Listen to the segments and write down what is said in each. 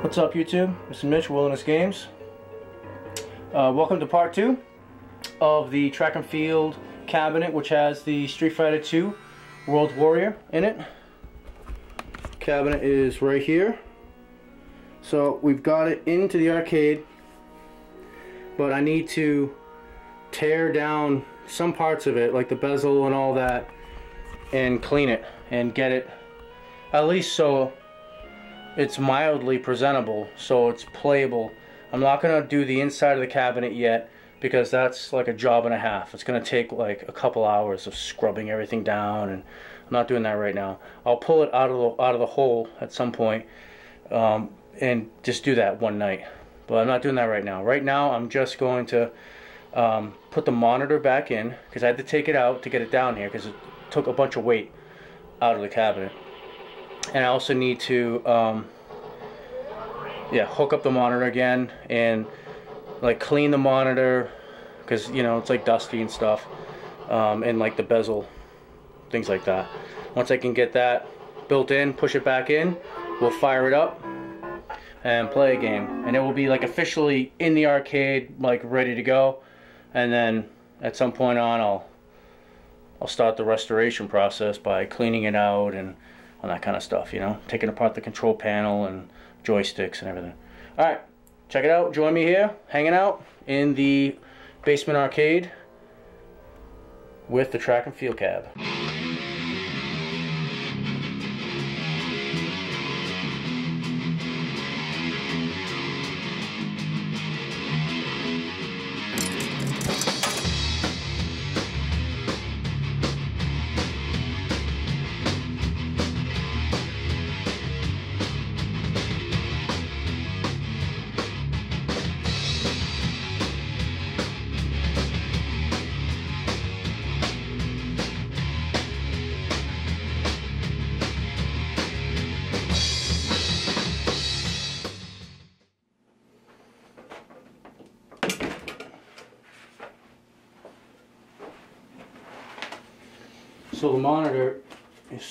What's up YouTube? This is Mitch, Wilderness Games. Uh, welcome to part two of the track and field cabinet which has the Street Fighter II World Warrior in it. Cabinet is right here. So we've got it into the arcade but I need to tear down some parts of it like the bezel and all that and clean it and get it at least so it's mildly presentable so it's playable. I'm not gonna do the inside of the cabinet yet because that's like a job and a half. It's gonna take like a couple hours of scrubbing everything down and I'm not doing that right now. I'll pull it out of the out of the hole at some point, um, and just do that one night. But I'm not doing that right now. Right now I'm just going to um, put the monitor back in because I had to take it out to get it down here because it took a bunch of weight out of the cabinet and I also need to um, yeah hook up the monitor again and like clean the monitor because you know it's like dusty and stuff um, and like the bezel things like that. Once I can get that built in push it back in we'll fire it up and play a game. And it will be like officially in the arcade like ready to go. And then at some point on I'll I'll start the restoration process by cleaning it out and on that kind of stuff, you know, taking apart the control panel and joysticks and everything. All right, check it out. Join me here, hanging out in the basement arcade with the track and field cab.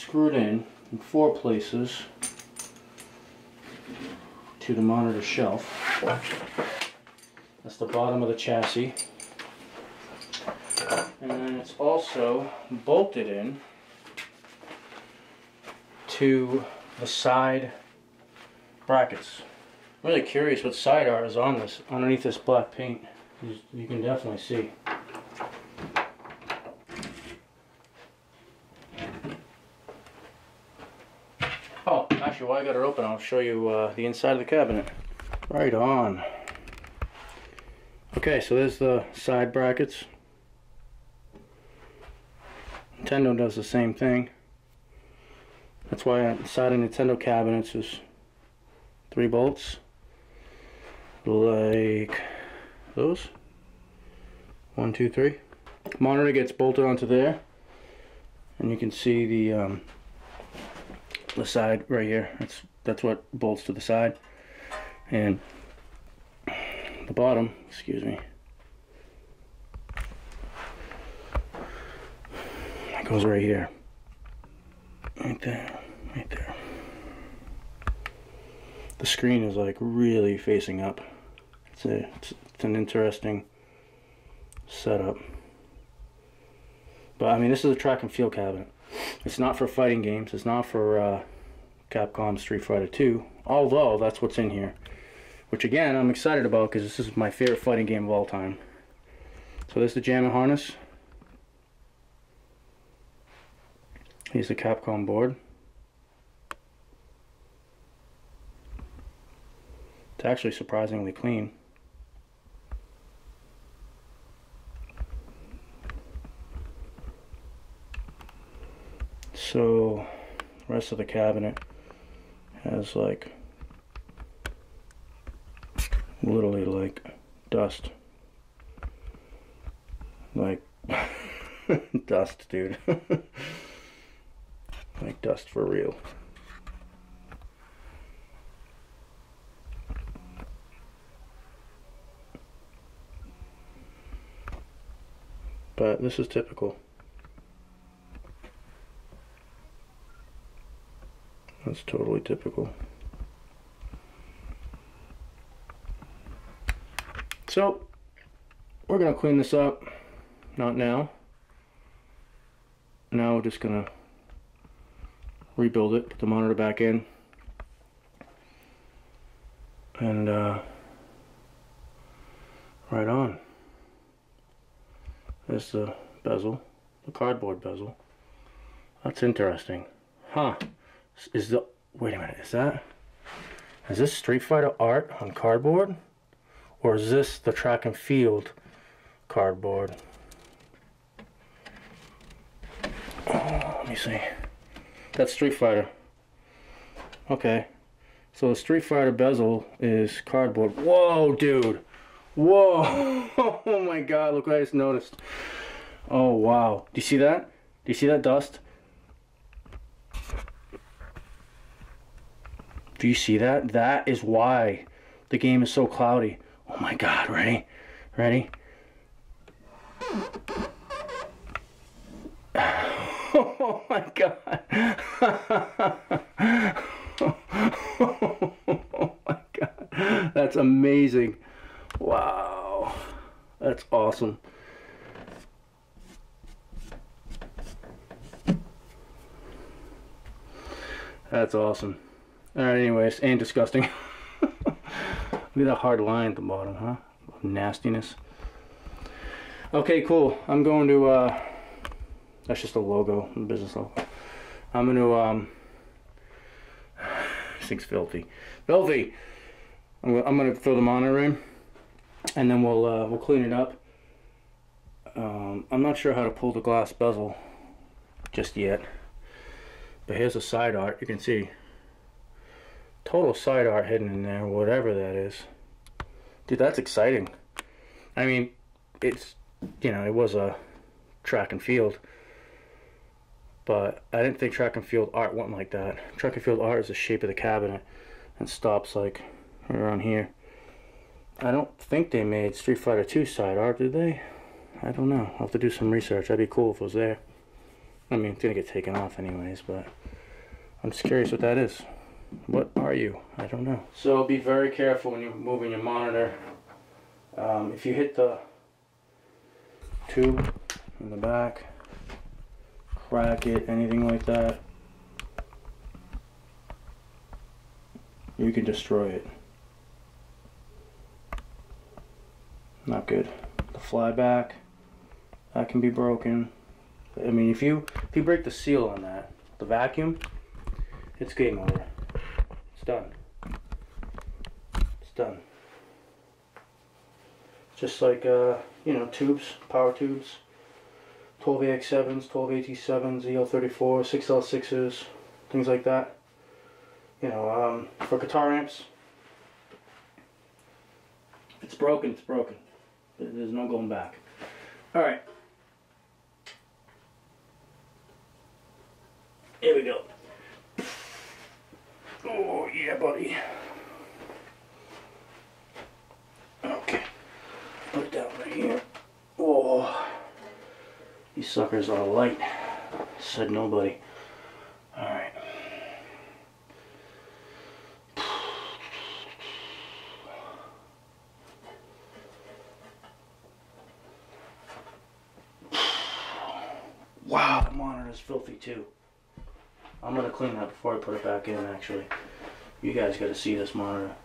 Screwed in in four places to the monitor shelf. That's the bottom of the chassis. And then it's also bolted in to the side brackets. I'm really curious what side art is on this, underneath this black paint. You, you can definitely see. Oh, actually, while I got it open, I'll show you uh, the inside of the cabinet. Right on. Okay, so there's the side brackets. Nintendo does the same thing. That's why inside of Nintendo cabinets is three bolts. Like those. One, two, three. Monitor gets bolted onto there. And you can see the um, the side right here. That's that's what bolts to the side. And the bottom, excuse me. that goes right here. Right there. Right there. The screen is like really facing up. It's a it's, it's an interesting setup. But I mean this is a track and field cabinet. It's not for fighting games. It's not for uh, Capcom Street Fighter 2. Although that's what's in here. Which again, I'm excited about because this is my favorite fighting game of all time. So there's the JAMMA harness. Here's the Capcom board. It's actually surprisingly clean. So, rest of the cabinet has like literally like dust. Like dust, dude. like dust for real. But this is typical. That's totally typical. So, we're going to clean this up. Not now. Now we're just going to rebuild it, put the monitor back in. And, uh, right on. There's the bezel, the cardboard bezel. That's interesting. Huh. Is the, wait a minute, is that, is this Street Fighter art on cardboard? Or is this the track and field cardboard? Oh, let me see. That's Street Fighter. Okay. So the Street Fighter bezel is cardboard. Whoa, dude. Whoa. Oh my god, look what I just noticed. Oh, wow. Do you see that? Do you see that dust? Do you see that? That is why the game is so cloudy. Oh my god, ready? Ready? Oh my god. oh my god. That's amazing. Wow. That's awesome. That's awesome. Alright, anyways, and disgusting. Look at that hard line at the bottom, huh? Nastiness. Okay, cool. I'm going to, uh, that's just a logo, a business logo. I'm going to, um, this thing's filthy. Filthy! I'm gonna, I'm gonna throw the monitor in, and then we'll, uh, we'll clean it up. Um, I'm not sure how to pull the glass bezel just yet. But here's a side art, you can see. Total side art hidden in there, whatever that is. Dude, that's exciting. I mean, it's, you know, it was a track and field. But I didn't think track and field art went like that. Track and field art is the shape of the cabinet and stops like around here. I don't think they made Street Fighter 2 side art, did they? I don't know. I'll have to do some research. That'd be cool if it was there. I mean, it's gonna get taken off anyways, but I'm just curious what that is. What are you? I don't know. So be very careful when you're moving your monitor. Um, if you hit the tube in the back, crack it, anything like that, you can destroy it. Not good. The flyback, that can be broken. I mean, if you if you break the seal on that, the vacuum, it's game over. Done. It's done. Just like uh, you know, tubes, power tubes, 12 AX7s, 12 AT7s, EL34, 6L6s, things like that. You know, um, for guitar amps, it's broken, it's broken. There's no going back. All right. Here we go. Yeah, buddy. Okay. Put it down right here. Oh. These suckers are light. Said nobody. Alright. Wow, the monitor's filthy too. I'm gonna clean that before I put it back in actually. You guys gotta see this monitor.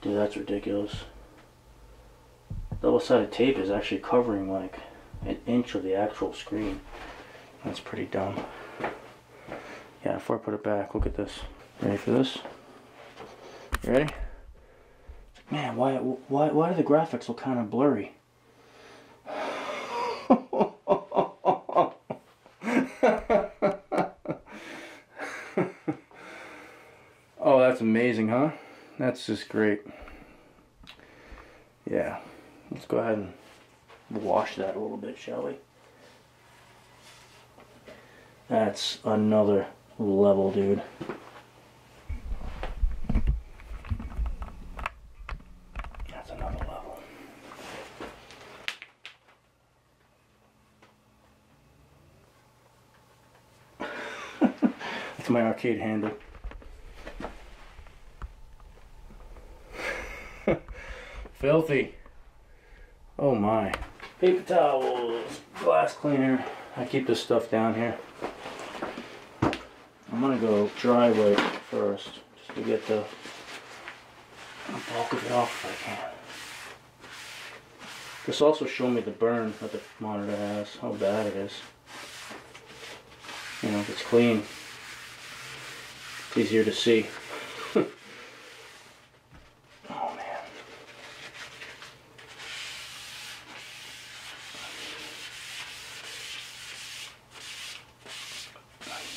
Dude, that's ridiculous. Double-sided tape is actually covering like an inch of the actual screen. That's pretty dumb. Yeah, before I put it back, look at this. Ready for this? You ready? Man, why, why, why do the graphics look kind of blurry? That's amazing, huh? That's just great. Yeah, let's go ahead and wash that a little bit, shall we? That's another level, dude. That's another level. That's my arcade handle. Filthy. Oh my. Paper towels, glass cleaner. I keep this stuff down here. I'm gonna go dry wipe first, just to get the bulk of it off if I can. This also showed me the burn that the monitor has, how bad it is. You know, if it's clean, it's easier to see. oh man.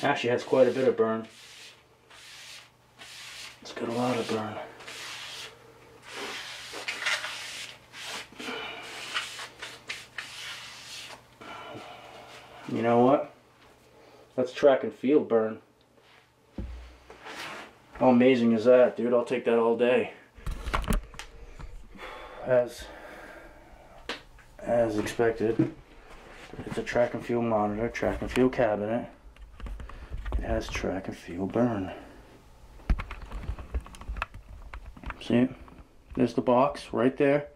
Actually has quite a bit of burn. It's got a lot of burn. You know what? That's track and field burn. How amazing is that, dude? I'll take that all day. As as expected, it's a track and field monitor, track and field cabinet. Has track and field burn. See? There's the box right there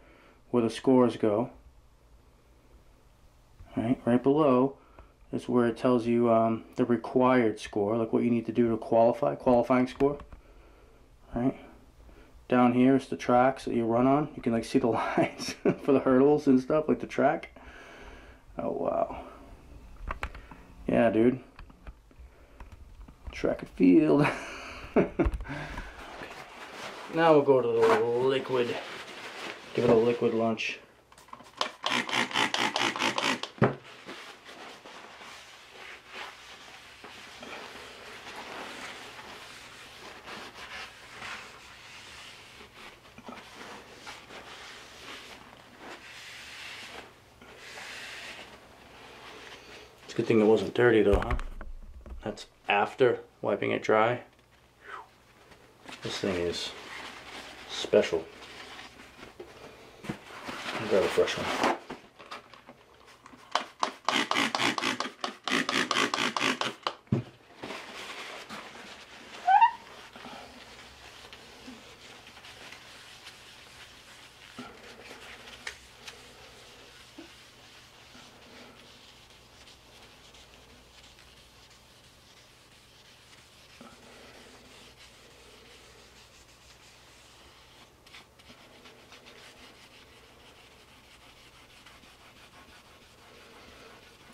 where the scores go. Right, right below is where it tells you um, the required score, like what you need to do to qualify, qualifying score. Right? Down here is the tracks that you run on. You can like see the lines for the hurdles and stuff, like the track. Oh wow. Yeah, dude. Track and field. now we'll go to the liquid. Give it a liquid lunch. It's good thing it wasn't dirty though, huh? After wiping it dry. This thing is special. I'll grab a fresh one.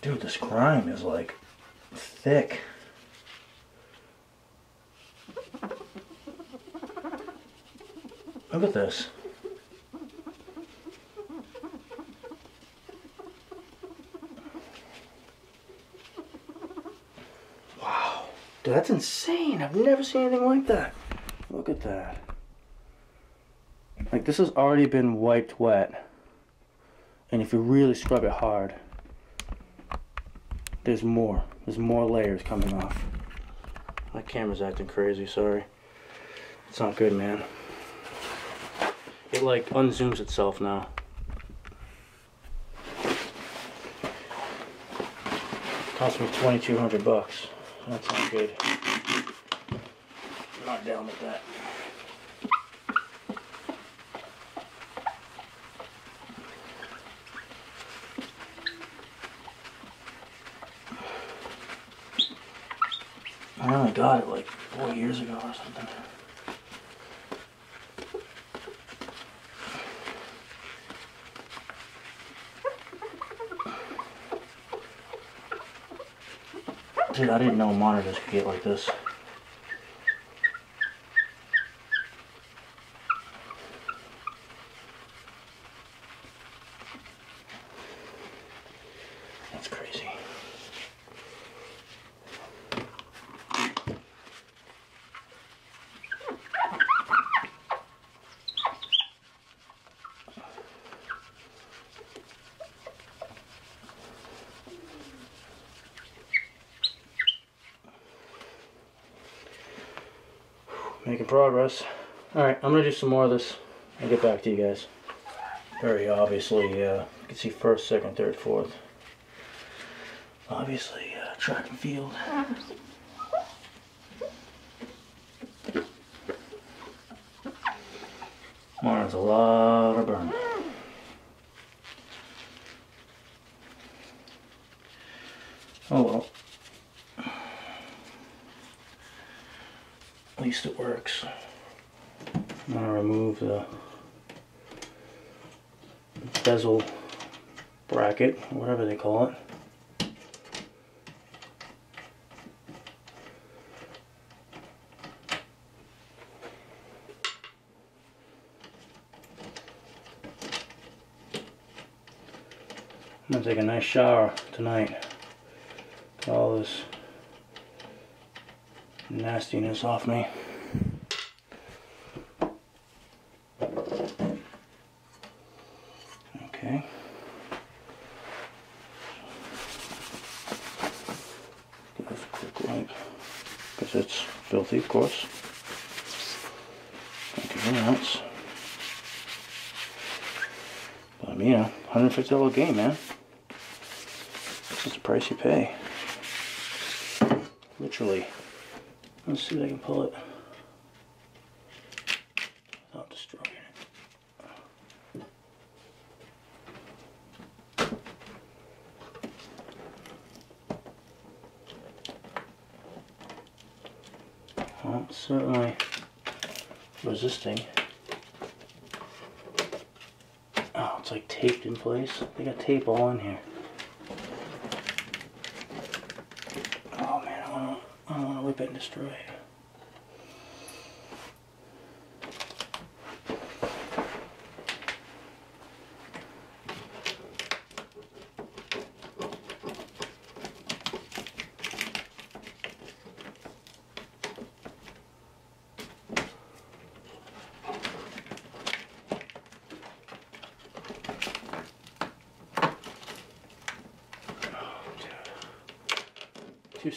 Dude, this grime is like thick. Look at this. Wow. Dude, that's insane. I've never seen anything like that. Look at that. Like this has already been wiped wet. And if you really scrub it hard, there's more. There's more layers coming off. My camera's acting crazy, sorry. It's not good, man. It like unzooms itself now. Cost me 2200 bucks. That's not good. I'm not down with that. I only got it like four years ago or something. Dude, I didn't know monitors could get like this. That's crazy. Making progress. Alright, I'm gonna do some more of this and get back to you guys. Very obviously, uh, you can see first, second, third, fourth. Obviously, uh, track and field. There's a lot of burn. Oh well. Least it works. I'm gonna remove the bezel bracket, whatever they call it. I'm gonna take a nice shower tonight. Get all this nastiness off me. Okay. Give this a quick wipe. Because it's filthy, of course. Thank you very much. But, you know, $150 game, man. That's the price you pay. Literally. Let's see if I can pull it without destroying it. Well, it's certainly resisting. Oh, it's like place. They got tape all in here. Oh man, I want to, I to whip it and destroy it.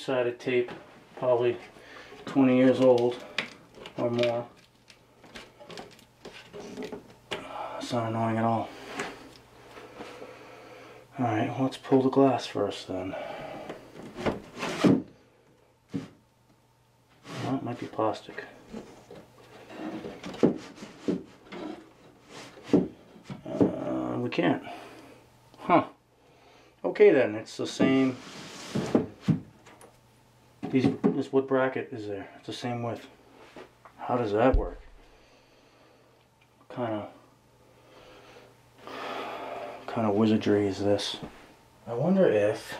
Two-sided tape, probably 20 years old or more. It's not annoying at all. Alright, let's pull the glass first then. Well, it might be plastic. Uh, we can't. Huh. Okay then, it's the same these, this wood bracket is there. It's the same width. How does that work? Kind of, kind of wizardry is this? I wonder if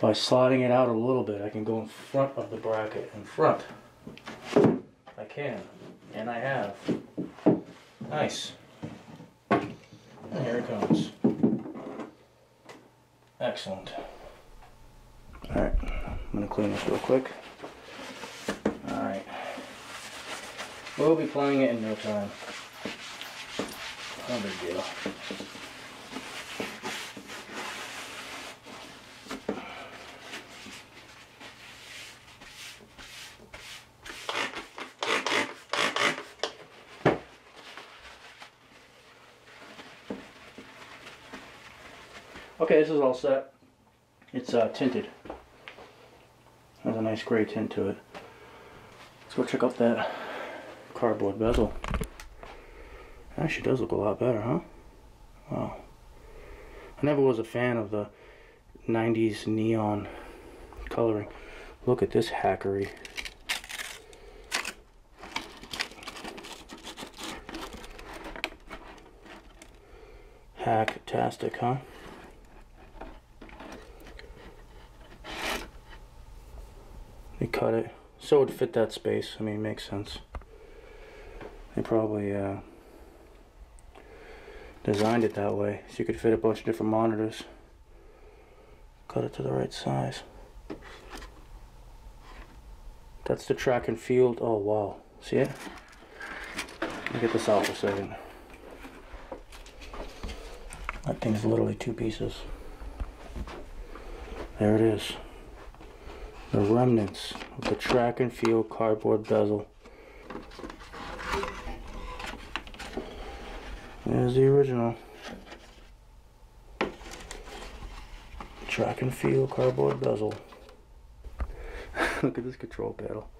by sliding it out a little bit, I can go in front of the bracket. In front. I can, and I have. Nice. And here it comes. Excellent. I'm going to clean this real quick. Alright. We'll be playing it in no time. No big deal. Okay, this is all set. It's uh, tinted. Nice gray tint to it. Let's go check out that cardboard bezel. Actually does look a lot better, huh? Wow. I never was a fan of the 90s neon coloring. Look at this hackery. Hacktastic, huh? Cut it so it would fit that space. I mean, it makes sense. They probably uh, designed it that way so you could fit a bunch of different monitors. Cut it to the right size. That's the track and field. Oh, wow. See it? Let me get this out for a second. That thing's literally two pieces. There it is the remnants of the track and field cardboard bezel. There's the original. Track and field cardboard bezel. Look at this control panel.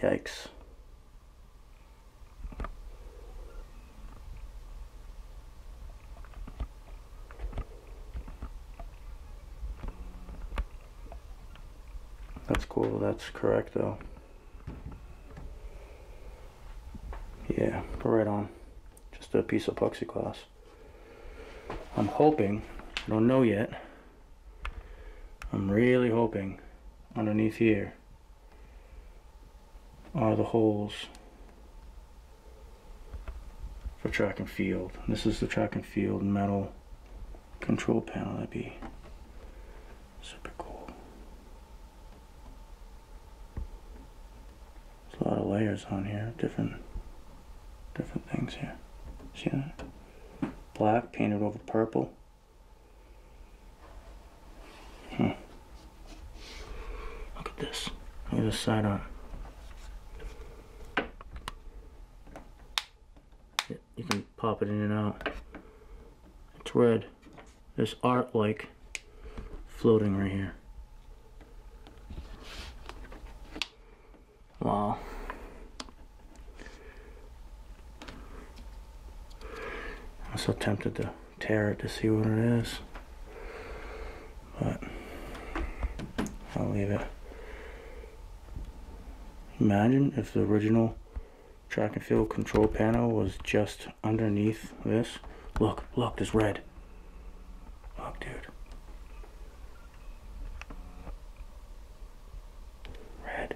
Yikes. That's cool. That's correct, though. Yeah, right on. Just a piece of plexiglass. I'm hoping, I don't know yet, I'm really hoping underneath here are the holes for track and field. This is the track and field metal control panel. That'd be super cool. There's a lot of layers on here, different different things here. See that? Black painted over purple. Hmm. Look at this. Look at this side on. You can pop it in and out. It's red. There's art like floating right here. Wow. So tempted to tear it to see what it is. But I'll leave it. Imagine if the original track and field control panel was just underneath this. Look, look, there's red. Look, dude. Red.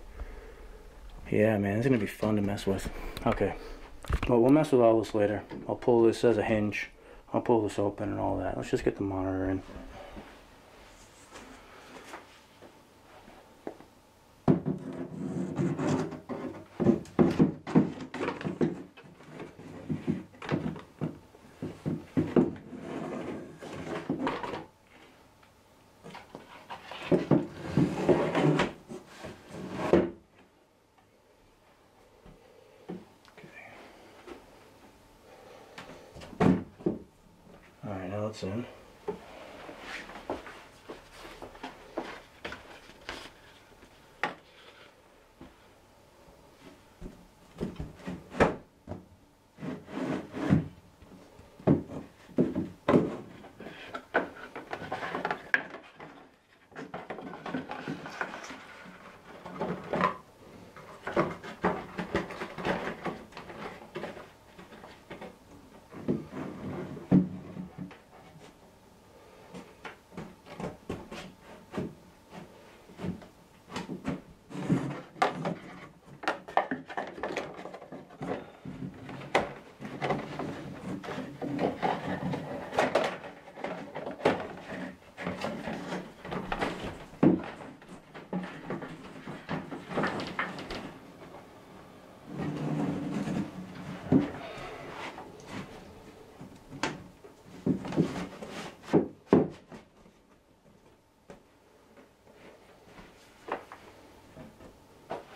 Yeah, man, it's gonna be fun to mess with. Okay. Well, we'll mess with all this later. I'll pull this as a hinge. I'll pull this open and all that. Let's just get the monitor in. Alright, now it's in.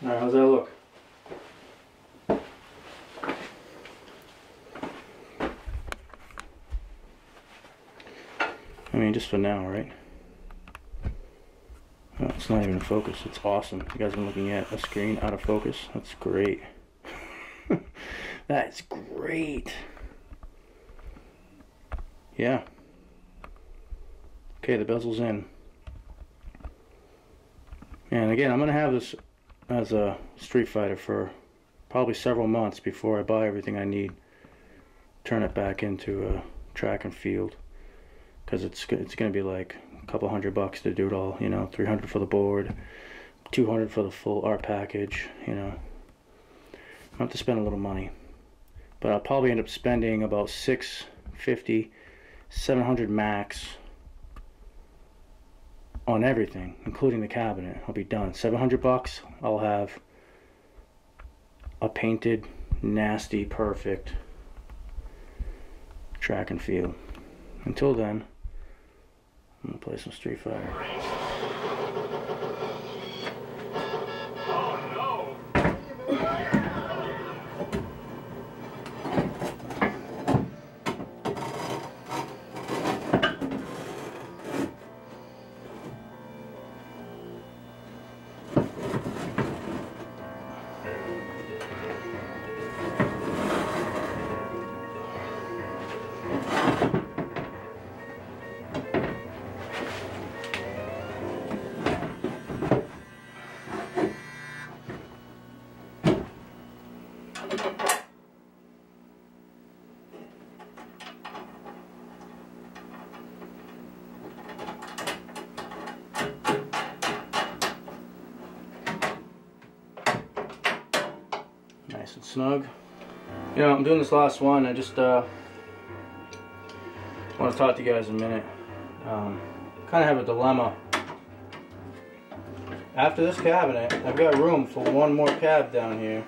Alright, how's that look? I mean, just for now, right? Oh, it's not even in focus. It's awesome. You guys are looking at a screen out of focus. That's great. That's great. Yeah. Okay, the bezel's in. And again, I'm going to have this as a Street Fighter for probably several months before I buy everything I need. Turn it back into a track and field. Because it's, it's going to be like a couple hundred bucks to do it all, you know, 300 for the board, 200 for the full art package, you know. I have to spend a little money. But I'll probably end up spending about 650 700 max on everything, including the cabinet. I'll be done. 700 bucks, I'll have a painted, nasty, perfect track and field. Until then, I'm gonna play some Street Fighter. Snug. You know, I'm doing this last one. I just uh, want to talk to you guys a minute. Um, kind of have a dilemma. After this cabinet, I've got room for one more cab down here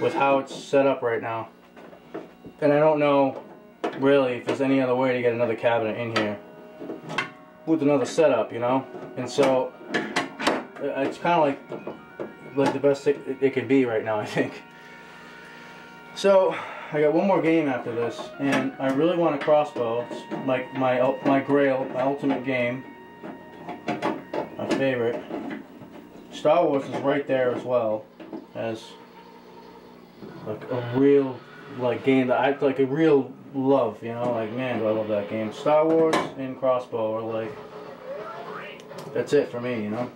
with how it's set up right now. And I don't know really if there's any other way to get another cabinet in here with another setup, you know? And so it's kind of like like the best it, it could be right now, I think. So I got one more game after this, and I really want a crossbow. It's like my my grail, my ultimate game, my favorite. Star Wars is right there as well as like a real like game that I like a real love. You know, like man, do I love that game. Star Wars and crossbow are like that's it for me. You know.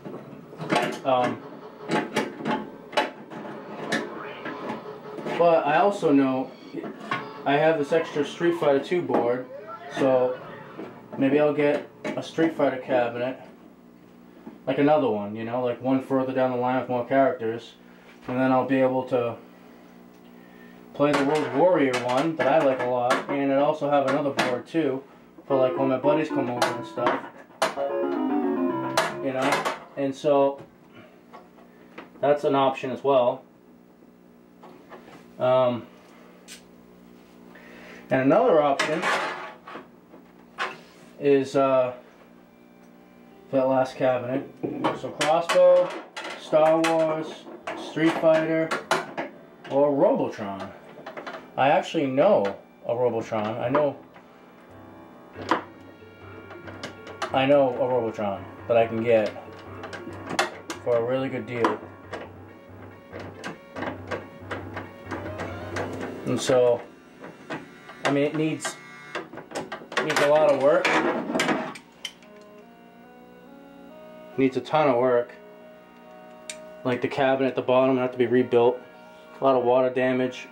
Um, but I also know I have this extra Street Fighter 2 board, so maybe I'll get a Street Fighter cabinet, like another one, you know, like one further down the line with more characters, and then I'll be able to play the World Warrior one that I like a lot, and I also have another board too, for like when my buddies come over and stuff, you know, and so that's an option as well. Um, and another option is uh, that last cabinet. So crossbow, Star Wars, Street Fighter, or Robotron. I actually know a Robotron. I know I know a Robotron that I can get for a really good deal. And so, I mean, it needs needs a lot of work. Needs a ton of work. Like the cabinet at the bottom have to be rebuilt. A lot of water damage.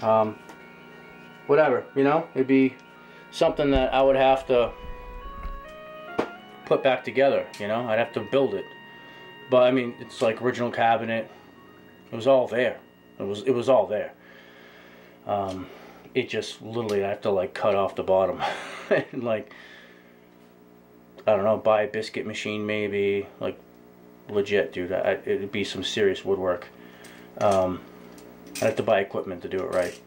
Um, whatever, you know, it'd be something that I would have to put back together. You know, I'd have to build it. But I mean, it's like original cabinet. It was all there. It was it was all there um, it just literally I have to like cut off the bottom. And like I don't know buy a biscuit machine maybe like legit dude I, it'd be some serious woodwork. Um, I have to buy equipment to do it right.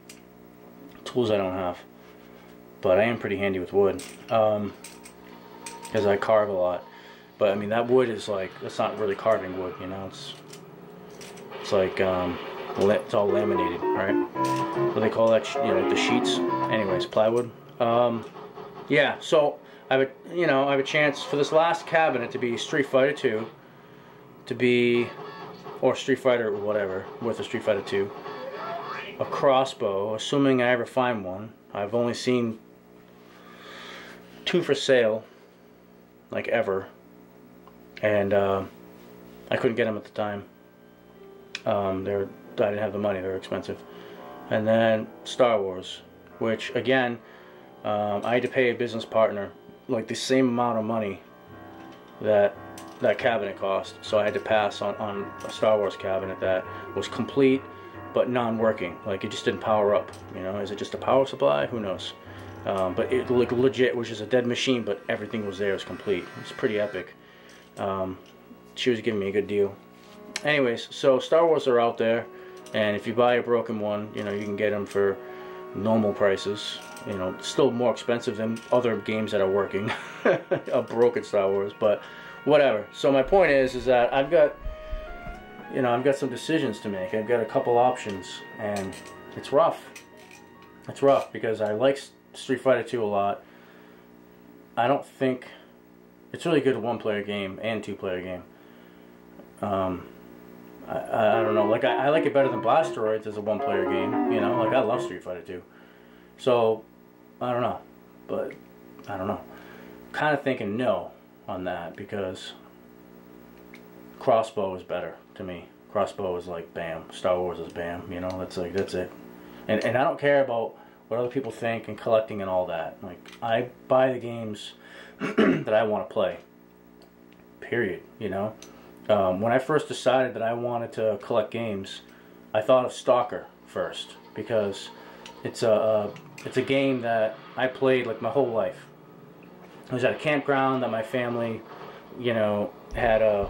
Tools I don't have but I am pretty handy with wood because um, I carve a lot. But I mean that wood is like that's not really carving wood you know? It's it's like um, it's all laminated, right? What they call that, you know, the sheets. Anyways, plywood. Um, yeah, so I have a, you know, I have a chance for this last cabinet to be Street Fighter 2, to be, or Street Fighter whatever, with a Street Fighter 2, a crossbow, assuming I ever find one. I've only seen two for sale, like ever, and uh, I couldn't get them at the time. Um, they're I didn't have the money, they were expensive. And then Star Wars, which again, um, I had to pay a business partner like the same amount of money that that cabinet cost. So I had to pass on, on a Star Wars cabinet that was complete but non-working. Like it just didn't power up. You know, is it just a power supply? Who knows? Um, but it like legit was just a dead machine, but everything was there. It was complete. It's pretty epic. Um, she was giving me a good deal. Anyways, so Star Wars are out there and if you buy a broken one you know you can get them for normal prices. You know still more expensive than other games that are working a broken Star Wars but whatever. So my point is is that I've got you know I've got some decisions to make. I've got a couple options and it's rough. It's rough because I like Street Fighter 2 a lot. I don't think it's really good one player game and two player game. Um, I, I don't know. Like I, I like it better than Blasteroids as a one-player game. You know, like I love Street Fighter 2. So I don't know, but I don't know. Kind of thinking no on that because Crossbow is better to me. Crossbow is like bam. Star Wars is bam. You know, that's like that's it. And and I don't care about what other people think and collecting and all that. Like I buy the games that I want to play. Period. You know. Um, when I first decided that I wanted to collect games, I thought of Stocker first because it's a, a it's a game that I played like my whole life. I was at a campground that my family, you know, had a.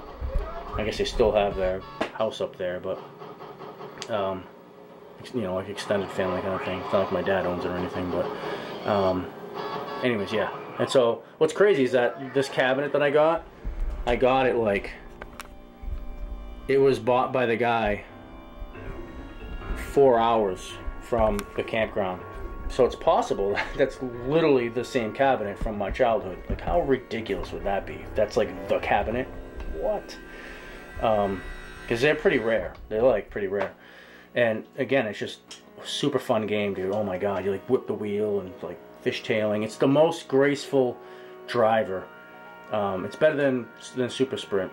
I guess they still have their house up there, but um, you know, like extended family kind of thing. It's not like my dad owns it or anything, but um, anyways, yeah. And so what's crazy is that this cabinet that I got, I got it like it was bought by the guy four hours from the campground. So it's possible that's literally the same cabinet from my childhood. Like, how ridiculous would that be? That's like the cabinet? What? Um, because they're pretty rare. They're like pretty rare. And again, it's just super fun game, dude. Oh my god, you like whip the wheel and like fishtailing. It's the most graceful driver. Um, it's better than than Super Sprint,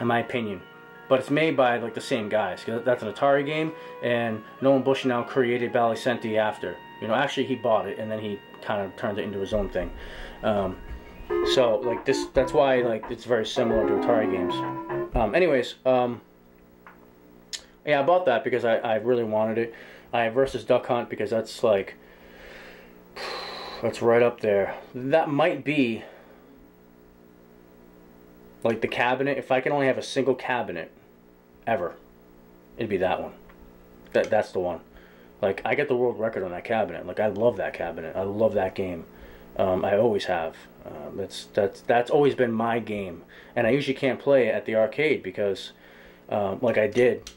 in my opinion. But it's made by like the same guys. Cause that's an Atari game, and Nolan Bushnell created Bally Sente after. You know, actually he bought it and then he kind of turned it into his own thing. Um, so like this, that's why like it's very similar to Atari games. Um, anyways, um, yeah, I bought that because I, I really wanted it. I have versus Duck Hunt because that's like that's right up there. That might be like the cabinet. If I can only have a single cabinet ever, it'd be that one. That that's the one. Like I get the world record on that cabinet. Like I love that cabinet. I love that game. Um, I always have. Um, that's that's that's always been my game, and I usually can't play at the arcade because, um, like I did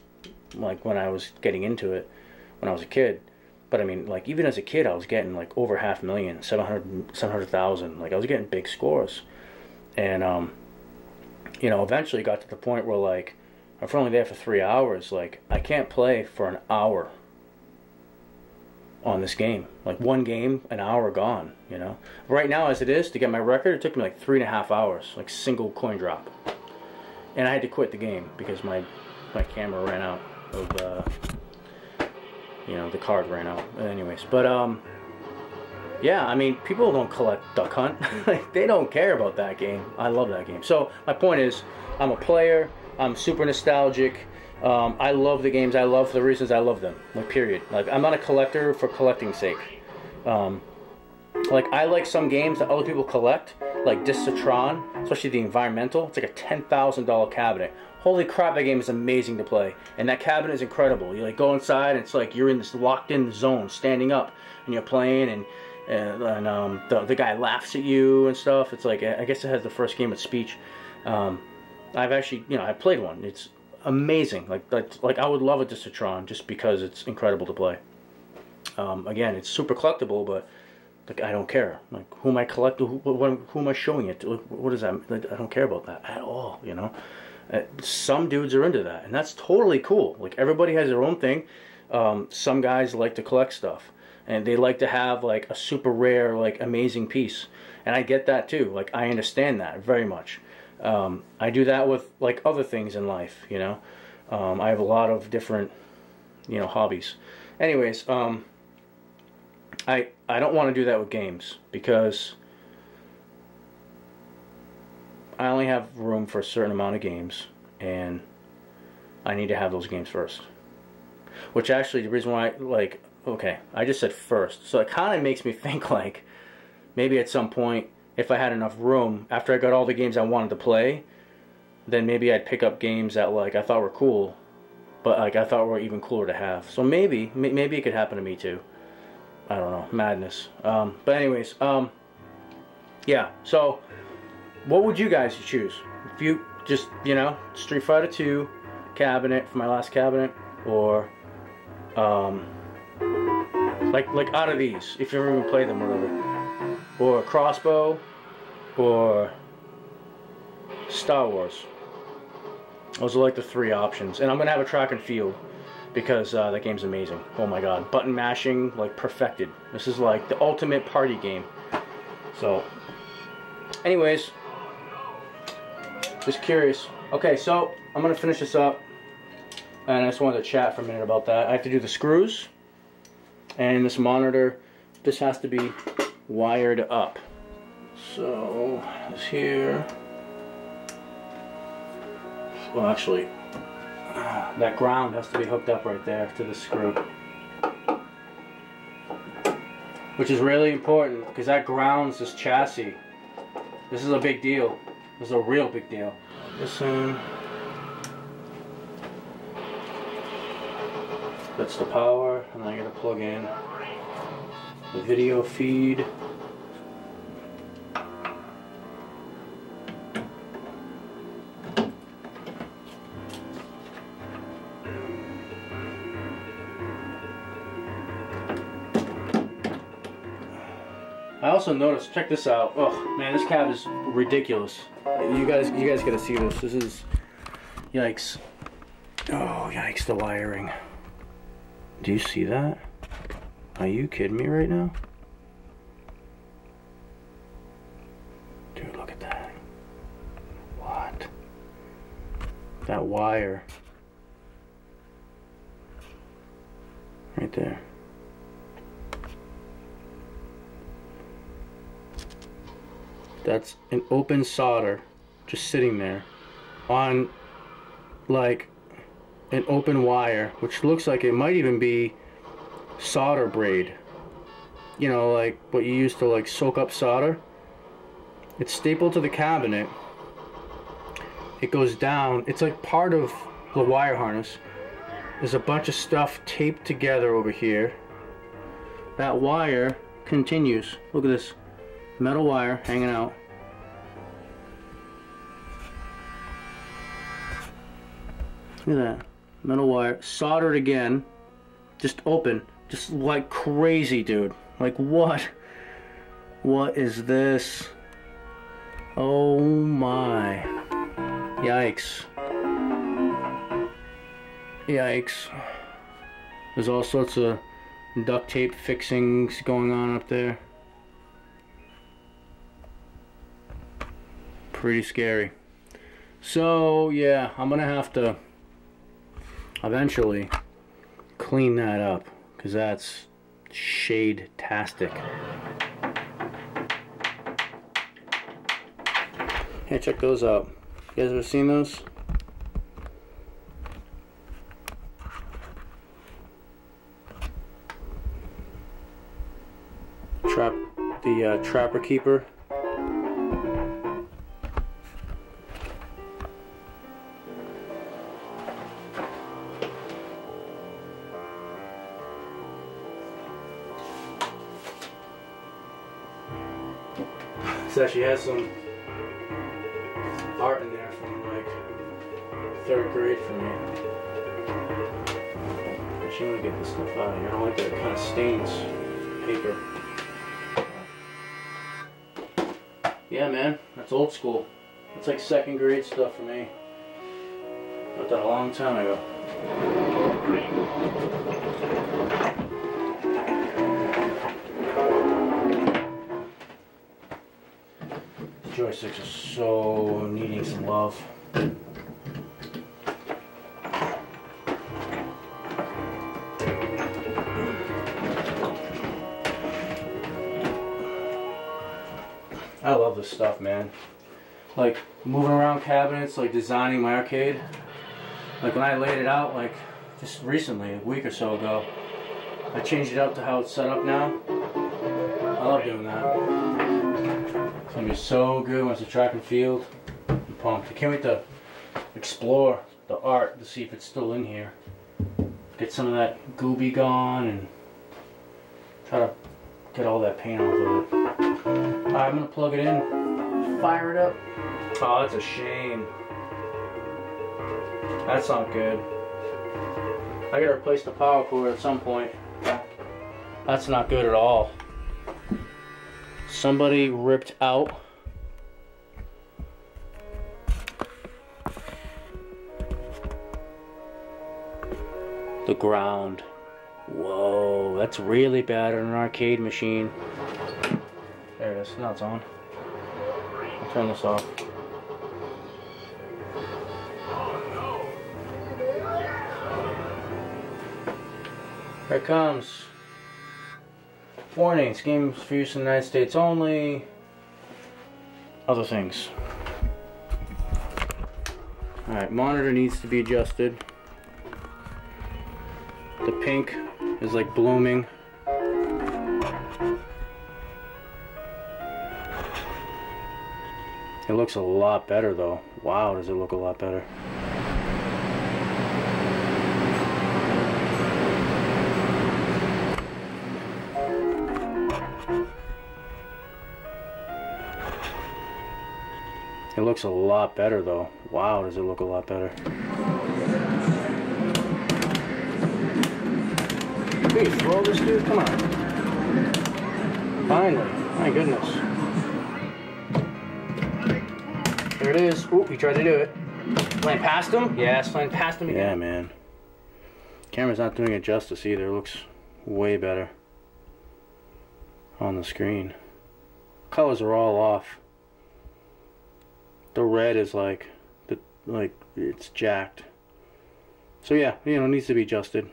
like when I was getting into it when I was a kid. But I mean, like even as a kid, I was getting like over half a million, 700, 700,000. Like I was getting big scores, and um, you know, eventually got to the point where like if we're only there for three hours, like I can't play for an hour on this game. Like one game, an hour gone. You know, right now as it is, to get my record, it took me like three and a half hours, like single coin drop, and I had to quit the game because my my camera ran out of uh, you know the card ran out. Anyways but um yeah I mean people don't collect Duck Hunt. They don't care about that game. I love that game. So my point is I'm a player I'm super nostalgic um, I love the games I love for the reasons I love them like period like I'm not a collector for collecting's sake um, like I like some games that other people collect like Discs especially the environmental it's like a $10,000 cabinet holy crap, that game is amazing to play. And that cabinet is incredible. You like go inside, and it's like you're in this locked in zone, standing up, and you're playing, and and, and um, the the guy laughs at you and stuff. It's like I guess it has the first game with speech. Um, I've actually, you know, I played one. It's amazing. Like like, like I would love a Discs just because it's incredible to play. Um, again, it's super collectible, but like I don't care. Like who am I collecting? Who, who, who am I showing it to? What is that? I don't care about that at all. You know. Uh, some dudes are into that, and that's totally cool. Like everybody has their own thing. Um, some guys like to collect stuff, and they like to have like a super rare, like amazing piece, and I get that too. Like I understand that very much. Um, I do that with like other things in life. You know, um, I have a lot of different, you know, hobbies. Anyways, um, I I don't want to do that with games because I only have room for a certain amount of games, and I need to have those games first. Which actually, the reason why, like, okay, I just said first, so it kind of makes me think like maybe at some point, if I had enough room, after I got all the games I wanted to play, then maybe I'd pick up games that like I thought were cool, but like I thought were even cooler to have. So maybe, maybe it could happen to me too. I don't know, madness. Um, but anyways, um, yeah. So what would you guys choose? If you just, you know, Street Fighter 2 cabinet for my last cabinet, or um, like like out of these, if you ever even played them, or whatever, or a crossbow, or Star Wars. Those are like the three options, and I'm gonna have a track and field because uh, that game's amazing. Oh my god, button mashing like perfected. This is like the ultimate party game. So, anyways, just curious. Okay, so I'm going to finish this up. And I just wanted to chat for a minute about that. I have to do the screws. And this monitor, this has to be wired up. So, this here. Well, actually, that ground has to be hooked up right there to the screw. Which is really important because that grounds this chassis. This is a big deal. This is a real big deal. This in. That's the power, and then I gotta plug in the video feed. Also noticed, check this out. Oh man, this cab is ridiculous. You guys, you guys gotta see this. This is, yikes. Oh, yikes, the wiring. Do you see that? Are you kidding me right now? Dude, look at that. What? That wire. Right there. That's an open solder just sitting there on like an open wire, which looks like it might even be solder braid. You know, like what you use to like soak up solder. It's stapled to the cabinet. It goes down. It's like part of the wire harness. There's a bunch of stuff taped together over here. That wire continues. Look at this metal wire hanging out. Look at that. Metal wire. Soldered again. Just open. Just like crazy, dude. Like what? What is this? Oh my. Yikes. Yikes. There's all sorts of duct tape fixings going on up there. Pretty scary. So, yeah, I'm gonna have to eventually clean that up because that's shade-tastic. Hey, check those out. You guys ever seen those? Trap, the uh, Trapper Keeper Actually has some art in there from like third grade for me. Actually, want to get this stuff out of here. I don't like that it kind of stains paper. Yeah, man, that's old school. It's like second grade stuff for me. Got that a long time ago. Joysticks are so needing some love. I love this stuff, man. Like moving around cabinets, like designing my arcade. Like when I laid it out, like just recently, a week or so ago, I changed it up to how it's set up now. I love doing that. Gonna be so good once the track and field. I'm pumped. I can't wait to explore the art to see if it's still in here. Get some of that gooby gone and try to get all that paint off of it. I'm gonna plug it in, fire it up. Oh, that's a shame. That's not good. I gotta replace the power cord at some point. That's not good at all somebody ripped out the ground. Whoa, that's really bad on an arcade machine. There it is, now it's on. I'll turn this off. Here it comes. Warnings, games for use in the United States only. Other things. Alright, monitor needs to be adjusted. The pink is like blooming. It looks a lot better though. Wow, does it look a lot better. Looks a lot better though. Wow, does it look a lot better. You throw this dude? Come on. Finally. My goodness. There it is. Oop, he tried to do it. Flying past him? Yes, flying past him again. Yeah, man. Camera's not doing it justice either. It looks way better on the screen. Colors are all off. The red is like, the like it's jacked. So yeah, you know, it needs to be adjusted.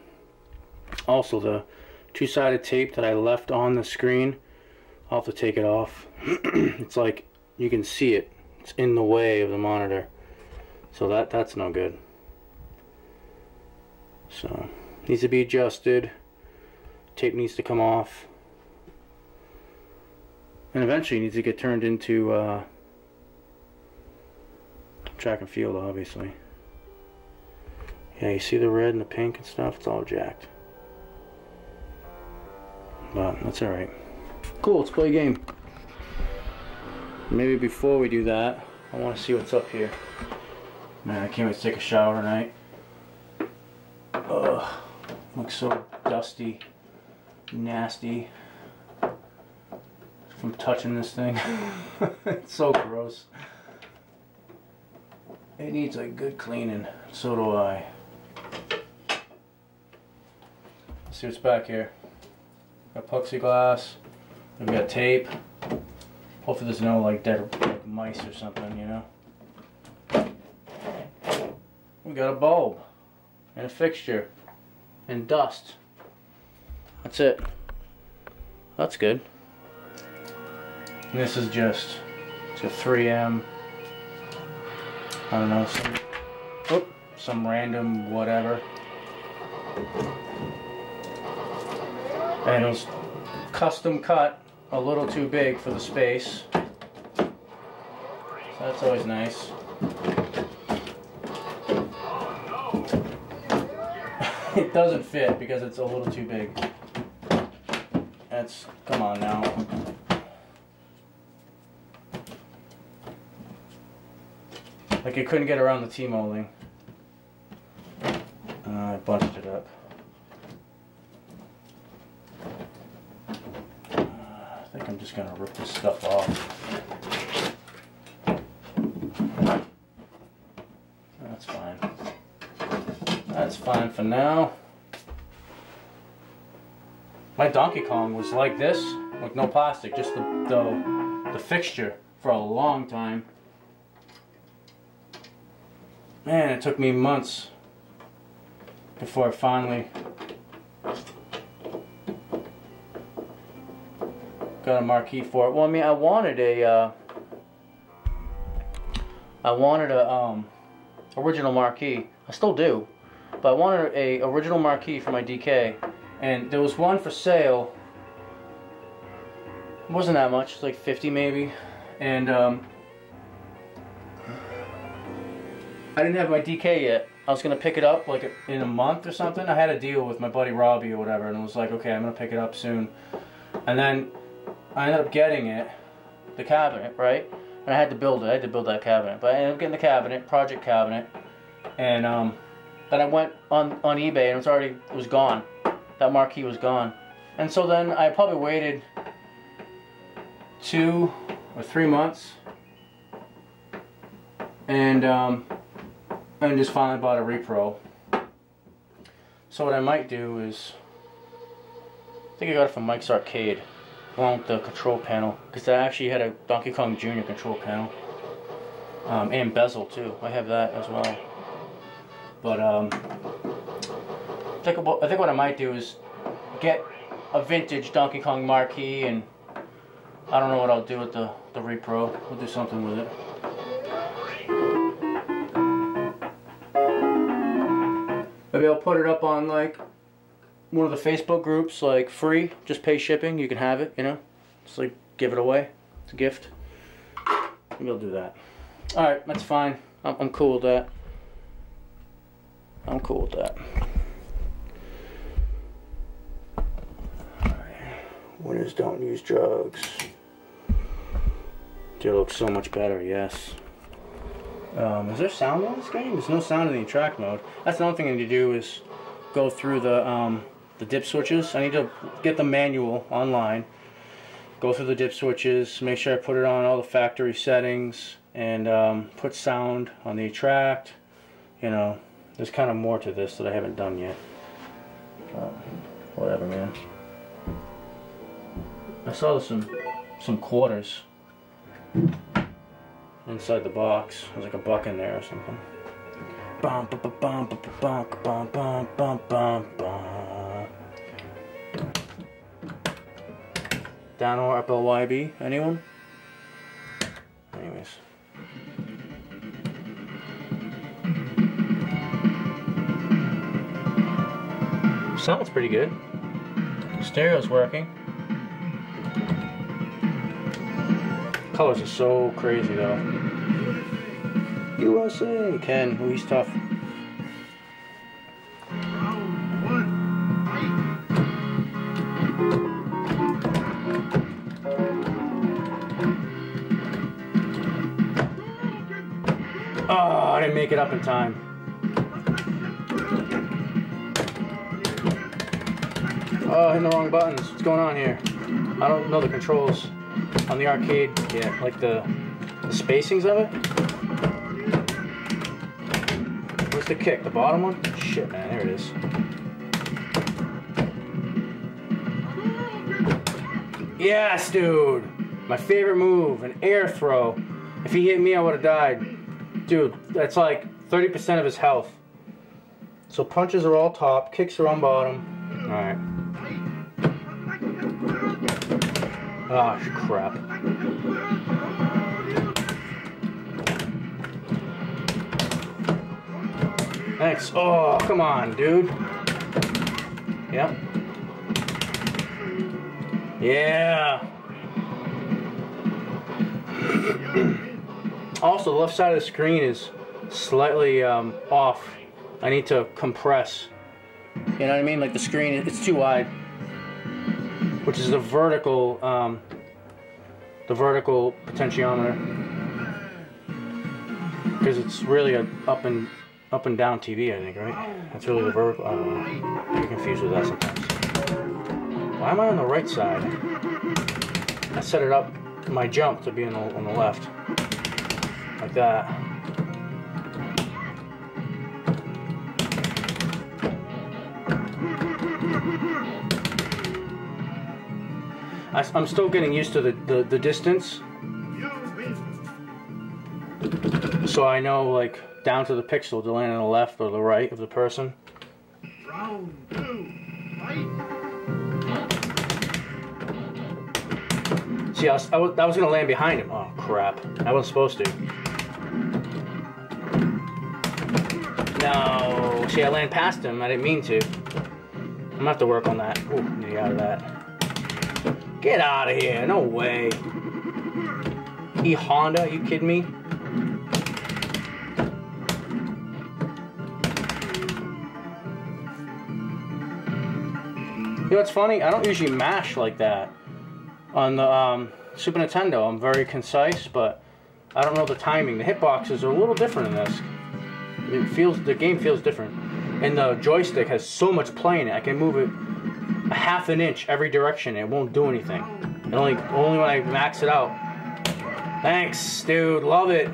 Also, the two-sided tape that I left on the screen, I'll have to take it off. it's like you can see it it's in the way of the monitor. So that that's no good. So needs to be adjusted. Tape needs to come off. And eventually needs to get turned into uh, track and field obviously. Yeah, you see the red and the pink and stuff? It's all jacked. But that's alright. Cool, let's play a game. Maybe before we do that, I want to see what's up here. Man, I can't wait to take a shower tonight. Ugh, looks so dusty, nasty from touching this thing. it's so gross. It needs a good cleaning. So do I. See what's back here. Got plexiglass. We've got tape. Hopefully there's no like dead like mice or something, you know. We got a bulb and a fixture and dust. That's it. That's good. And this is just it's a 3M. I don't know some some random whatever. And it was custom cut a little too big for the space. So that's always nice. it doesn't fit because it's a little too big. That's, come on now. Like it couldn't get around the T-molding. Uh, I bunched it up. I think I'm just going to rip this stuff off. That's fine. That's fine for now. My Donkey Kong was like this, with no plastic, just the, the, the fixture for a long time. Man, it took me months before I finally got a marquee for it. Well, I mean, I wanted a, uh, I wanted a um, original marquee. I still do, but I wanted a original marquee for my DK, and there was one for sale. It wasn't that much, like 50 maybe, and um, I didn't have my DK yet. I was gonna pick it up like in a month or something. I had a deal with my buddy Robbie or whatever, and it was like, okay, I'm gonna pick it up soon. And then I ended up getting it, the cabinet, right? And I had to build it. I had to build that cabinet. But I ended up getting the cabinet, project cabinet. And um, then I went on, on eBay and it was already, it was gone. That marquee was gone. And so then I probably waited two or three months. And, um, and just finally bought a repro. So what I might do is, I think I got it from Mike's Arcade along with the control panel because I actually had a Donkey Kong Jr. control panel um, and bezel too. I have that as well. But um, I think about, I think what I might do is get a vintage Donkey Kong marquee and I don't know what I'll do with the the repro. We'll do something with it. Maybe I'll put it up on like one of the Facebook groups, like free, just pay shipping, you can have it, you know? Just like give it away. It's a gift. Maybe I'll do that. Alright, that's fine. I'm, I'm cool with that. I'm cool with that. Winners don't use drugs. It look so much better, yes. Um, is there sound on this game? There's no sound in the track mode. That's another thing I need to do is go through the um, the dip switches. I need to get the manual online, go through the dip switches, make sure I put it on all the factory settings, and um, put sound on the attract. You know, there's kind of more to this that I haven't done yet. Uh, whatever, man. I saw some some quarters inside the box. There's like a buck in there or something. Bum, ba, ba, bum, ba, bum, bum, bum, bum, bum, bum. Down or up LYB? Anyone? Anyways. Sounds pretty good. Stereo's working. Colors are so crazy though. USA! Ken, he's tough. Oh, I didn't make it up in time. Oh, hitting the wrong buttons. What's going on here? I don't know the controls on the arcade yeah, like the, the spacings of it. Where's the kick? The bottom one? Shit, man, there it is. Yes, dude! My favorite move, an air throw. If he hit me, I would have died. Dude, that's like 30% of his health. So punches are all top, kicks are on bottom. Alright. Oh, crap. Thanks. Oh, come on, dude. Yep. Yeah. also, the left side of the screen is slightly um, off. I need to compress. You know what I mean? Like the screen, it's too wide which is the vertical um, the vertical potentiometer. Because it's really a up and up and down TV I think right? That's really the vertical I don't know. I get confused with that sometimes. Why am I on the right side? I set it up my jump to be on the, on the left. Like that I, am still getting used to the, the, the distance. So I know like down to the pixel to land on the left or the right of the person. Round two. See, I was, I was, I was gonna land behind him. Oh crap! I wasn't supposed to. No, see, I land past him. I didn't mean to. I'm gonna have to work on that. Ooh, get out of that. Get out of here. No way. E Honda, you kidding me? You know what's funny? I don't usually mash like that on the um, Super Nintendo. I'm very concise, but I don't know the timing. The hitboxes are a little different in this. It feels the game feels different, and the joystick has so much play in it. I can move it half an inch every direction. It won't do anything. And only only when I max it out. Thanks, dude. Love it.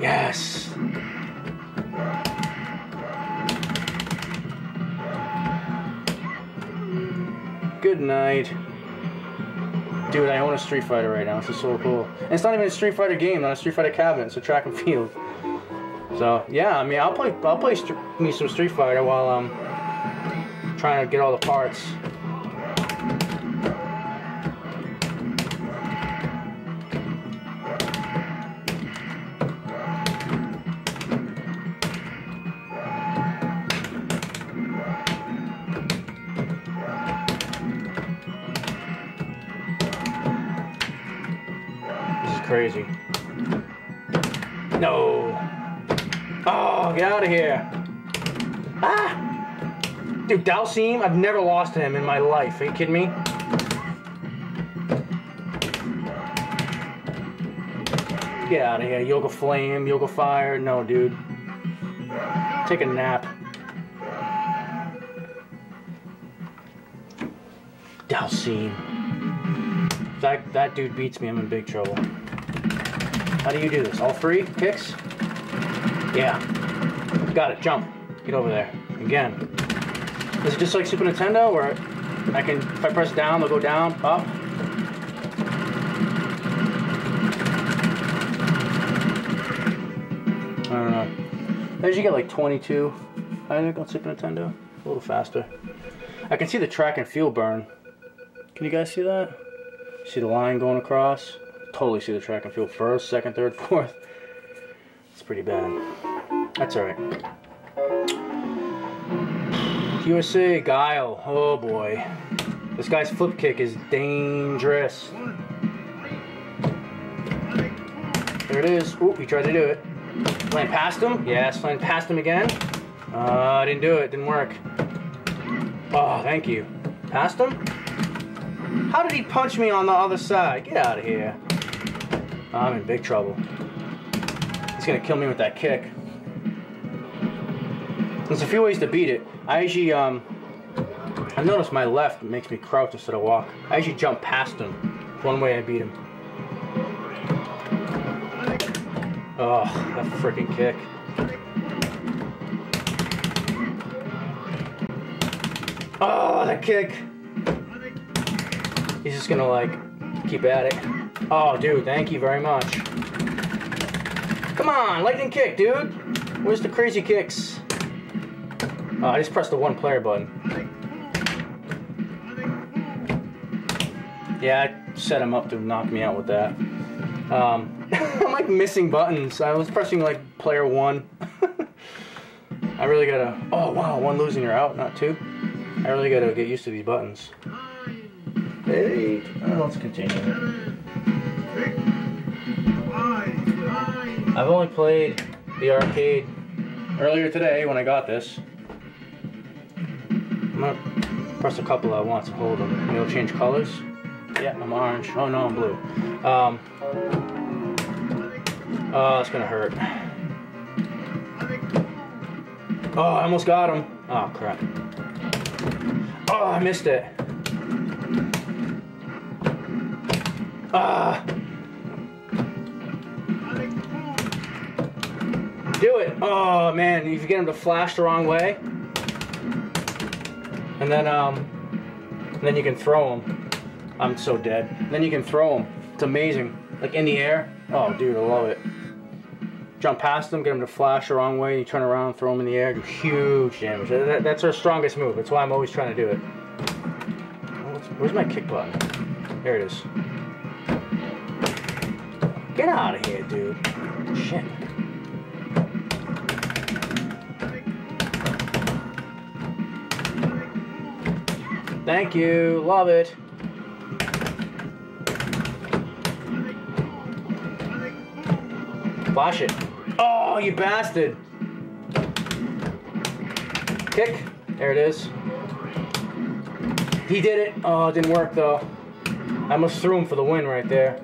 Yes. Good night. Dude, I own a Street Fighter right now. This is so cool. And it's not even a Street Fighter game, not a Street Fighter cabinet. It's a track and field. So yeah, I mean, I'll play. I'll play me some Street Fighter while um, trying to get all the parts. This is crazy. No! Oh, get out of here! Dude, Dhalsim, I've never lost him in my life. Are you kidding me? Get out of here. Yoga Flame, Yoga Fire. No, dude. Take a nap. Dhalsim. That, that dude beats me. I'm in big trouble. How do you do this? All three kicks? Yeah. Got it. Jump. Get over there. Again. Is it just like Super Nintendo where I can, if I press down, they'll go down, up? I don't know. As you get like 22, I think on Super Nintendo. A little faster. I can see the track and field burn. Can you guys see that? See the line going across? Totally see the track and field first, second, third, fourth. It's pretty bad. That's alright. USA Guile. Oh boy. This guy's flip kick is dangerous. There it is. Ooh, he tried to do it. Land past him. Yes, land past him again. Uh, didn't do it. Didn't work. Oh, thank you. Past him? How did he punch me on the other side? Get out of here. I'm in big trouble. He's gonna kill me with that kick. There's a few ways to beat it. I usually, um, I noticed my left makes me crouch instead of walk. I usually jump past him. One way I beat him. Oh, that freaking kick. Oh, that kick. He's just gonna like keep at it. Oh, dude, thank you very much. Come on, lightning kick, dude. Where's the crazy kicks? Oh, I just pressed the one player button. Yeah, I set him up to knock me out with that. Um, I'm like missing buttons. I was pressing like player one. I really gotta. Oh wow, one losing you're out, not two. I really gotta get used to these buttons. Eight. Oh, let's continue. I've only played the arcade earlier today when I got this. Press a couple at once and hold them. It'll change colors. Yeah, I'm orange. Oh no, I'm blue. Um, oh, it's gonna hurt. Oh, I almost got him. Oh crap. Oh, I missed it. Ah. Do it. Oh man, if you get him to flash the wrong way, and then um, and then you can throw them. I'm so dead. And then you can throw them. It's amazing. Like in the air. Oh, dude, I love it. Jump past them, get them to flash the wrong way. You turn around, throw them in the air, do huge damage. That, that's our strongest move. That's why I'm always trying to do it. Oh, where's my kick button? There it is. Get out of here, dude. Shit. Thank you. Love it. Flash it. Oh, you bastard. Kick. There it is. He did it. Oh, it didn't work though. I almost threw him for the win right there.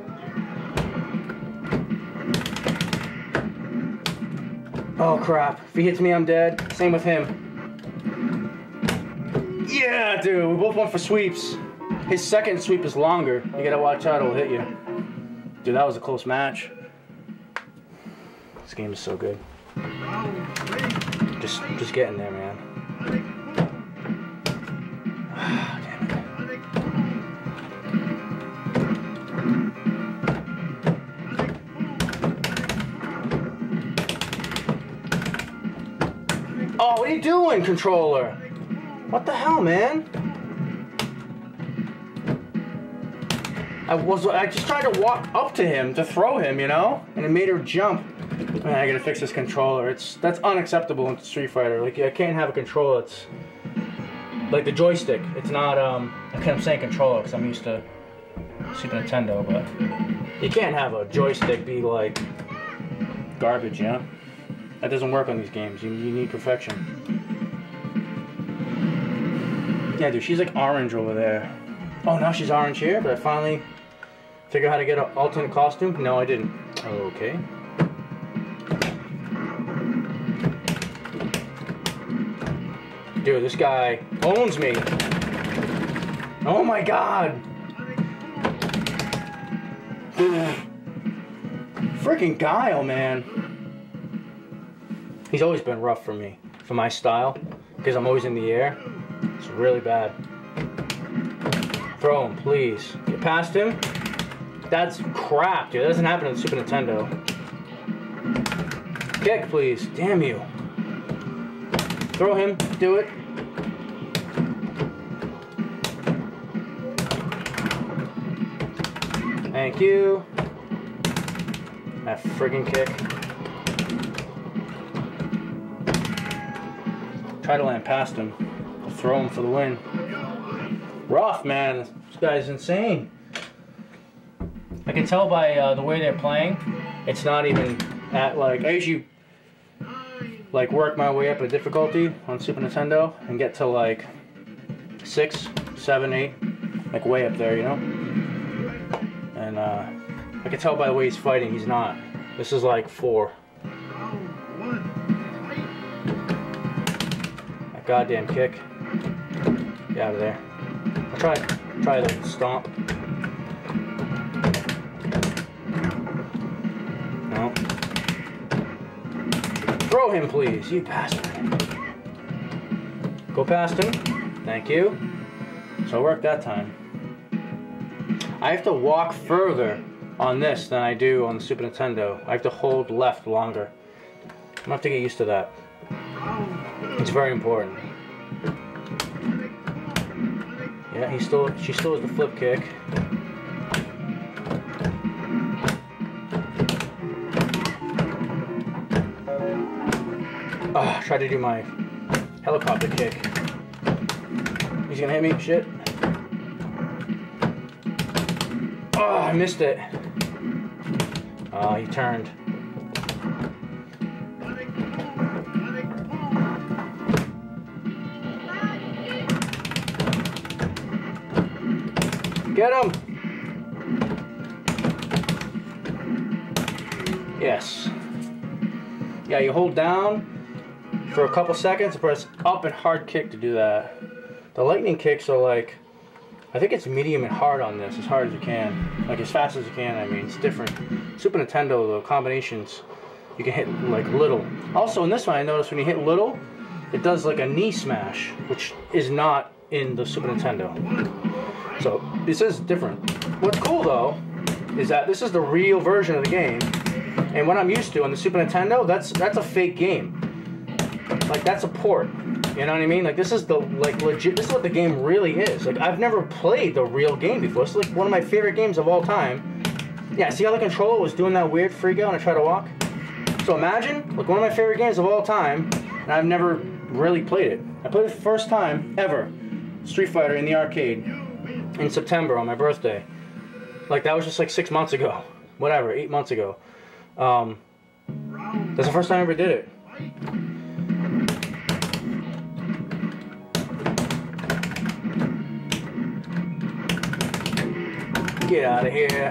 Oh crap. If he hits me, I'm dead. Same with him. Yeah, dude. We both went for sweeps. His second sweep is longer. You gotta watch out, it'll hit you. Dude, that was a close match. This game is so good. Just, just getting there, man. Oh, what are you doing, controller? What the hell, man? I was I just tried to walk up to him to throw him, you know, and it made her jump. Man, I gotta fix this controller. It's that's unacceptable in Street Fighter. Like I can't have a controller. It's like the joystick. It's not um. I am saying controller because I'm used to Super Nintendo, but You can't have a joystick be like garbage, you know? That doesn't work on these games. You, you need perfection. Yeah, dude, she's like orange over there. Oh, now she's orange here, but I finally figure out how to get an alternate costume. No, I didn't. Okay. Dude, this guy owns me. Oh my god. Freaking Guile, man. He's always been rough for me, for my style, because I'm always in the air. It's really bad. Throw him, please. Get past him. That's crap, dude. That doesn't happen in Super Nintendo. Kick, please. Damn you. Throw him. Do it. Thank you. That friggin' kick. Try to land past him. Throw him for the win. Rough, man. This guy's insane. I can tell by uh, the way they're playing. It's not even at like I usually like work my way up a difficulty on Super Nintendo and get to like six, seven, eight, like way up there, you know. And uh, I can tell by the way he's fighting, he's not. This is like four. That goddamn kick. Get out of there. I'll try, try the stomp. No. Throw him, please, you bastard. Go past him. Thank you. So it worked that time. I have to walk further on this than I do on the Super Nintendo. I have to hold left longer. I'm gonna have to get used to that. It's very important. He still she still has the flip kick. Ah, tried to do my helicopter kick. He's gonna hit me, shit. Oh, I missed it. Oh, he turned. Get him! Yes. Yeah, you hold down for a couple seconds, press up and hard kick to do that. The lightning kicks are like, I think it's medium and hard on this, as hard as you can. Like as fast as you can, I mean, it's different. Super Nintendo, the combinations, you can hit like little. Also in this one, I noticed when you hit little, it does like a knee smash, which is not in the Super Nintendo. So this is different. What's cool though, is that this is the real version of the game. And what I'm used to on the Super Nintendo, that's that's a fake game. Like that's a port. You know what I mean? Like this is the like legit. This is what the game really is. Like I've never played the real game before. It's like one of my favorite games of all time. Yeah, see how the controller was doing that weird freak out when I try to walk? So imagine, like one of my favorite games of all time, and I've never really played it. I played it the first time ever, Street Fighter in the arcade, in September on my birthday. Like that was just like six months ago, whatever, eight months ago. Um, that's the first time I ever did it. Get out of here.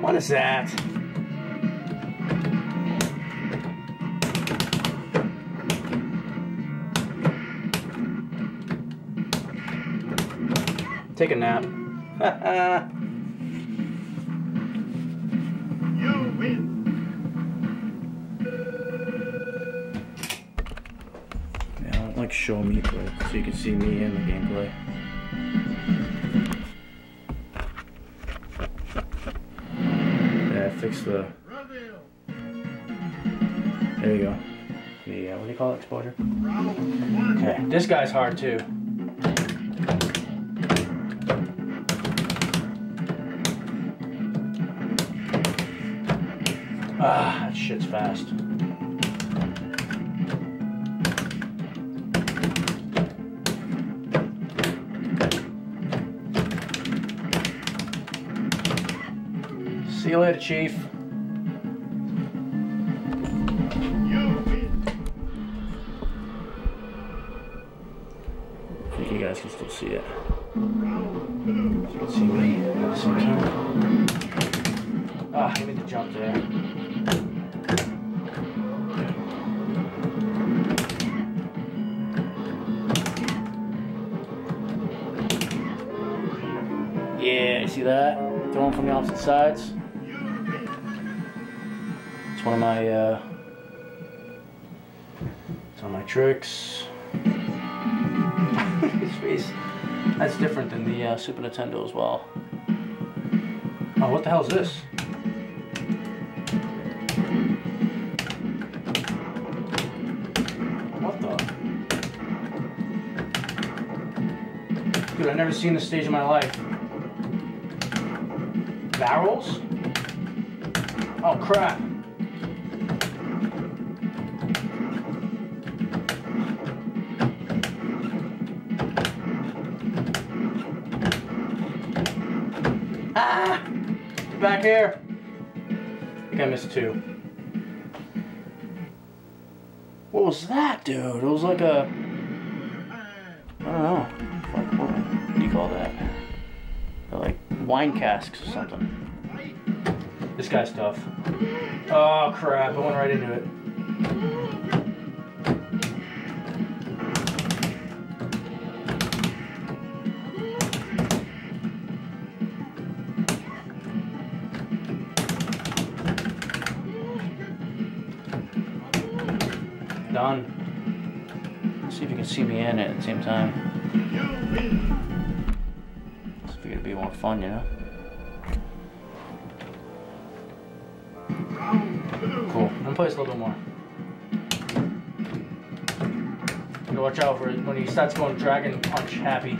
What is that? Take a nap. You win. Yeah, I don't like show me play, so you can see me in the gameplay. Yeah, fix the. There you go. The uh, what do you call it? Exposure. Okay, this guy's hard too. Ah, that shit's fast. See you later, Chief. You win. I think you guys can still see it. See me. See me. Ah, I made the jump there. Throwing from the opposite sides. It's one of my uh, it's one of my tricks. That's different than the uh, Super Nintendo as well. Oh, what the hell is this? What the? Dude, I've never seen this stage in my life. Barrels? Oh crap. Ah! Back here. I think I missed two. What was that, dude? It was like a. I don't know. What do you call that? They're like wine casks or something. This guy's tough. Oh crap, I went right into it. Done. Let's see if you can see me in it at the same time. Win. Let's it'd be more fun, you know? Watch out for when he starts going dragon punch happy.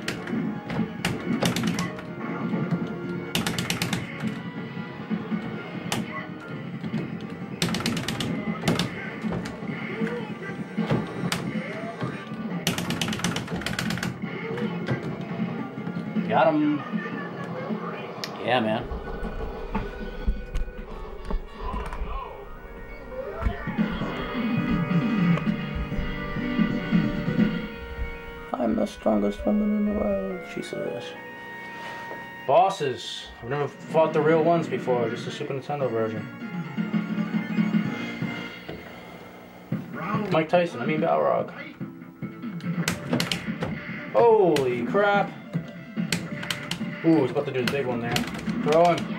Got him. Yeah, man. Strongest woman in the world, she says. Bosses. I've never fought the real ones before, just the Super Nintendo version. Mike Tyson, I mean Balrog. Holy crap. Ooh, he's about to do the big one there. Throw him.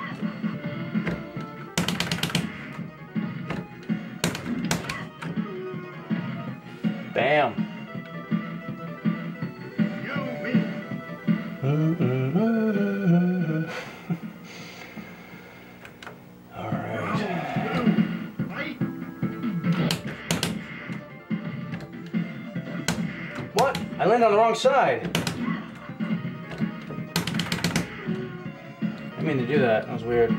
Side. I mean to do that. That was weird.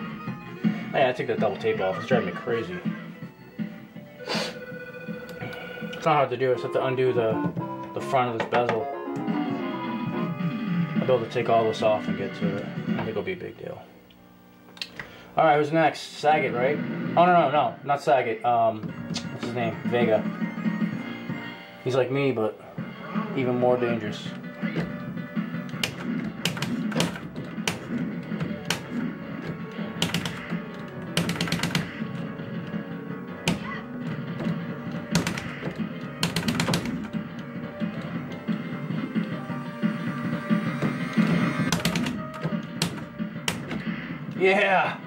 Hey, I took that double tape off. It's driving me crazy. It's not hard to do. I just have to undo the the front of this bezel. I'll be able to take all this off and get to it. I think it'll be a big deal. All right, who's next? Sagat, right? Oh no, no, no, not Sagat. Um, what's his name? Vega. He's like me, but even more dangerous. Yeah.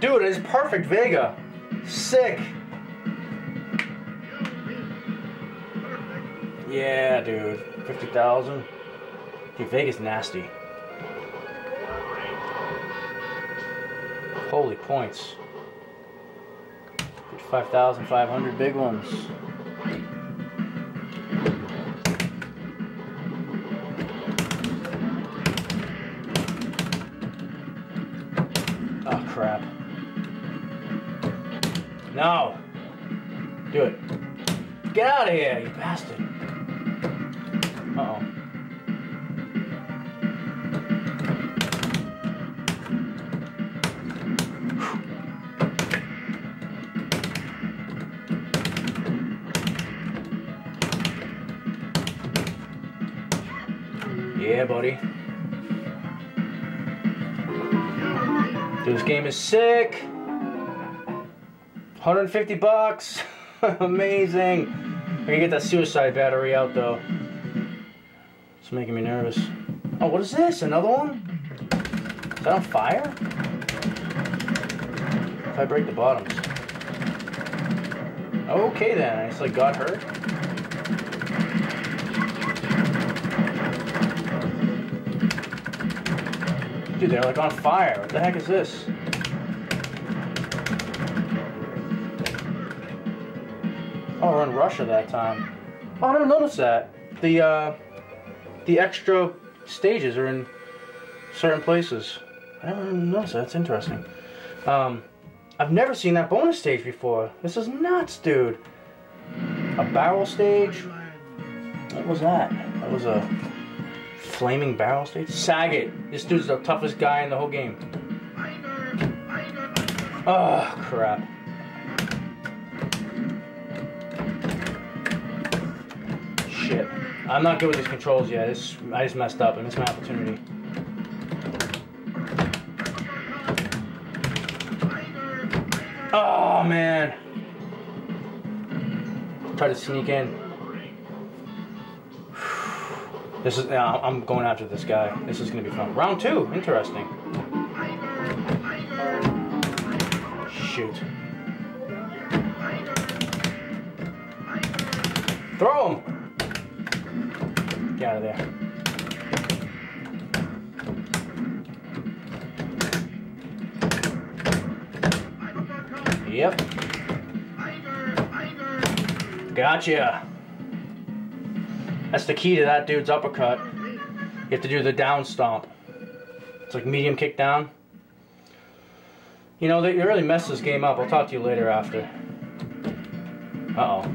Dude, it's perfect Vega. Sick. Yeah, dude. 50,000. Dude, Vega's nasty. Holy points. 5,500 big ones. Oh, crap. No! Do it. Get out of here, you bastard. Yeah, buddy. This game is sick. 150 bucks. Amazing. I can get that suicide battery out though. It's making me nervous. Oh, what is this? Another one? Is that on fire? If I break the bottoms. Okay then, I just like got hurt. Dude, they're like on fire. What the heck is this? Oh, we're in Russia that time. Oh, I never noticed that. The uh, the extra stages are in certain places. I never noticed that. That's interesting. Um, I've never seen that bonus stage before. This is nuts, dude. A barrel stage. What was that? That was a flaming barrel stage. Sagat. This dude's the toughest guy in the whole game. Oh crap. Shit. I'm not good with these controls yet. I just messed up. I missed my opportunity. Oh man. Try to sneak in. This is. I'm going after this guy. This is gonna be fun. Round two. Interesting. Shoot. Throw him. Get out of there. Yep. Gotcha. That's the key to that dude's uppercut. You have to do the down stomp. It's like medium kick down. You know, they really messed this game up. I'll talk to you later after. Uh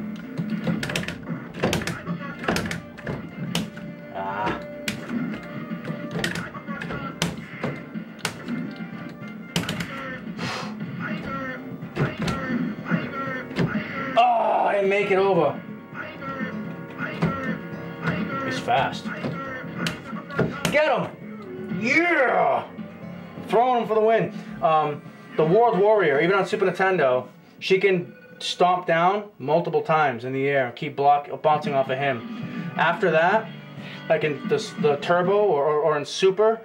Get him! Yeah! Throwing him for the win. Um, the World Warrior, even on Super Nintendo, she can stomp down multiple times in the air keep block bouncing off of him. After that, like in the, the Turbo or, or, or in Super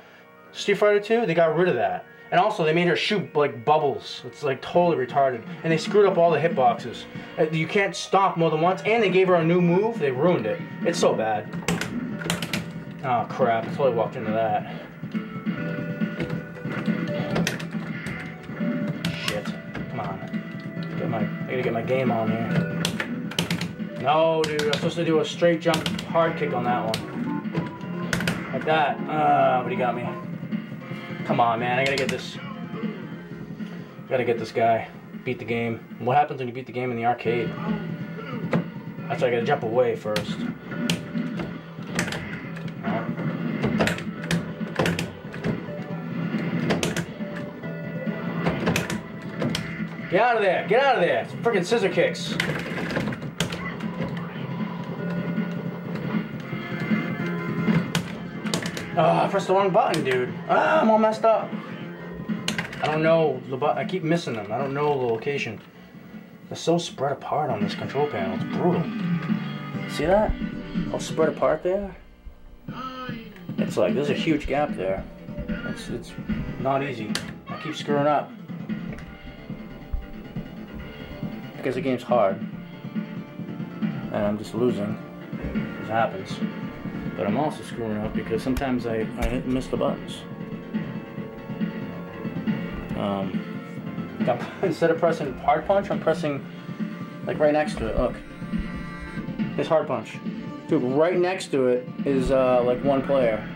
Street Fighter 2, they got rid of that. And also, they made her shoot like bubbles. It's like totally retarded. And they screwed up all the hitboxes. Uh, You can't stomp more than once. And they gave her a new move. They ruined it. It's so bad. Oh crap! I totally walked into that. Shit! Come on. Get my. I gotta get my game on here. No, dude. I'm supposed to do a straight jump hard kick on that one. Like that. Uh, but he got me. Come on, man. I gotta get this. Gotta get this guy. Beat the game. What happens when you beat the game in the arcade? That's why I gotta jump away first. Get out of there! Get out of there! Freaking scissor kicks. Oh, I pressed the wrong button, dude. Ah, I'm all messed up. I don't know the button. I keep missing them. I don't know the location. They're so spread apart on this control panel. It's brutal. See that? All spread apart there. It's like there's a huge gap there. It's it's not easy. I keep screwing up because the game's hard, and I'm just losing. This happens. But I'm also screwing up because sometimes I, I miss the buttons. Um, instead of pressing hard punch, I'm pressing like right next to it. Look, it's hard punch. Dude, right next to it is uh, like one player.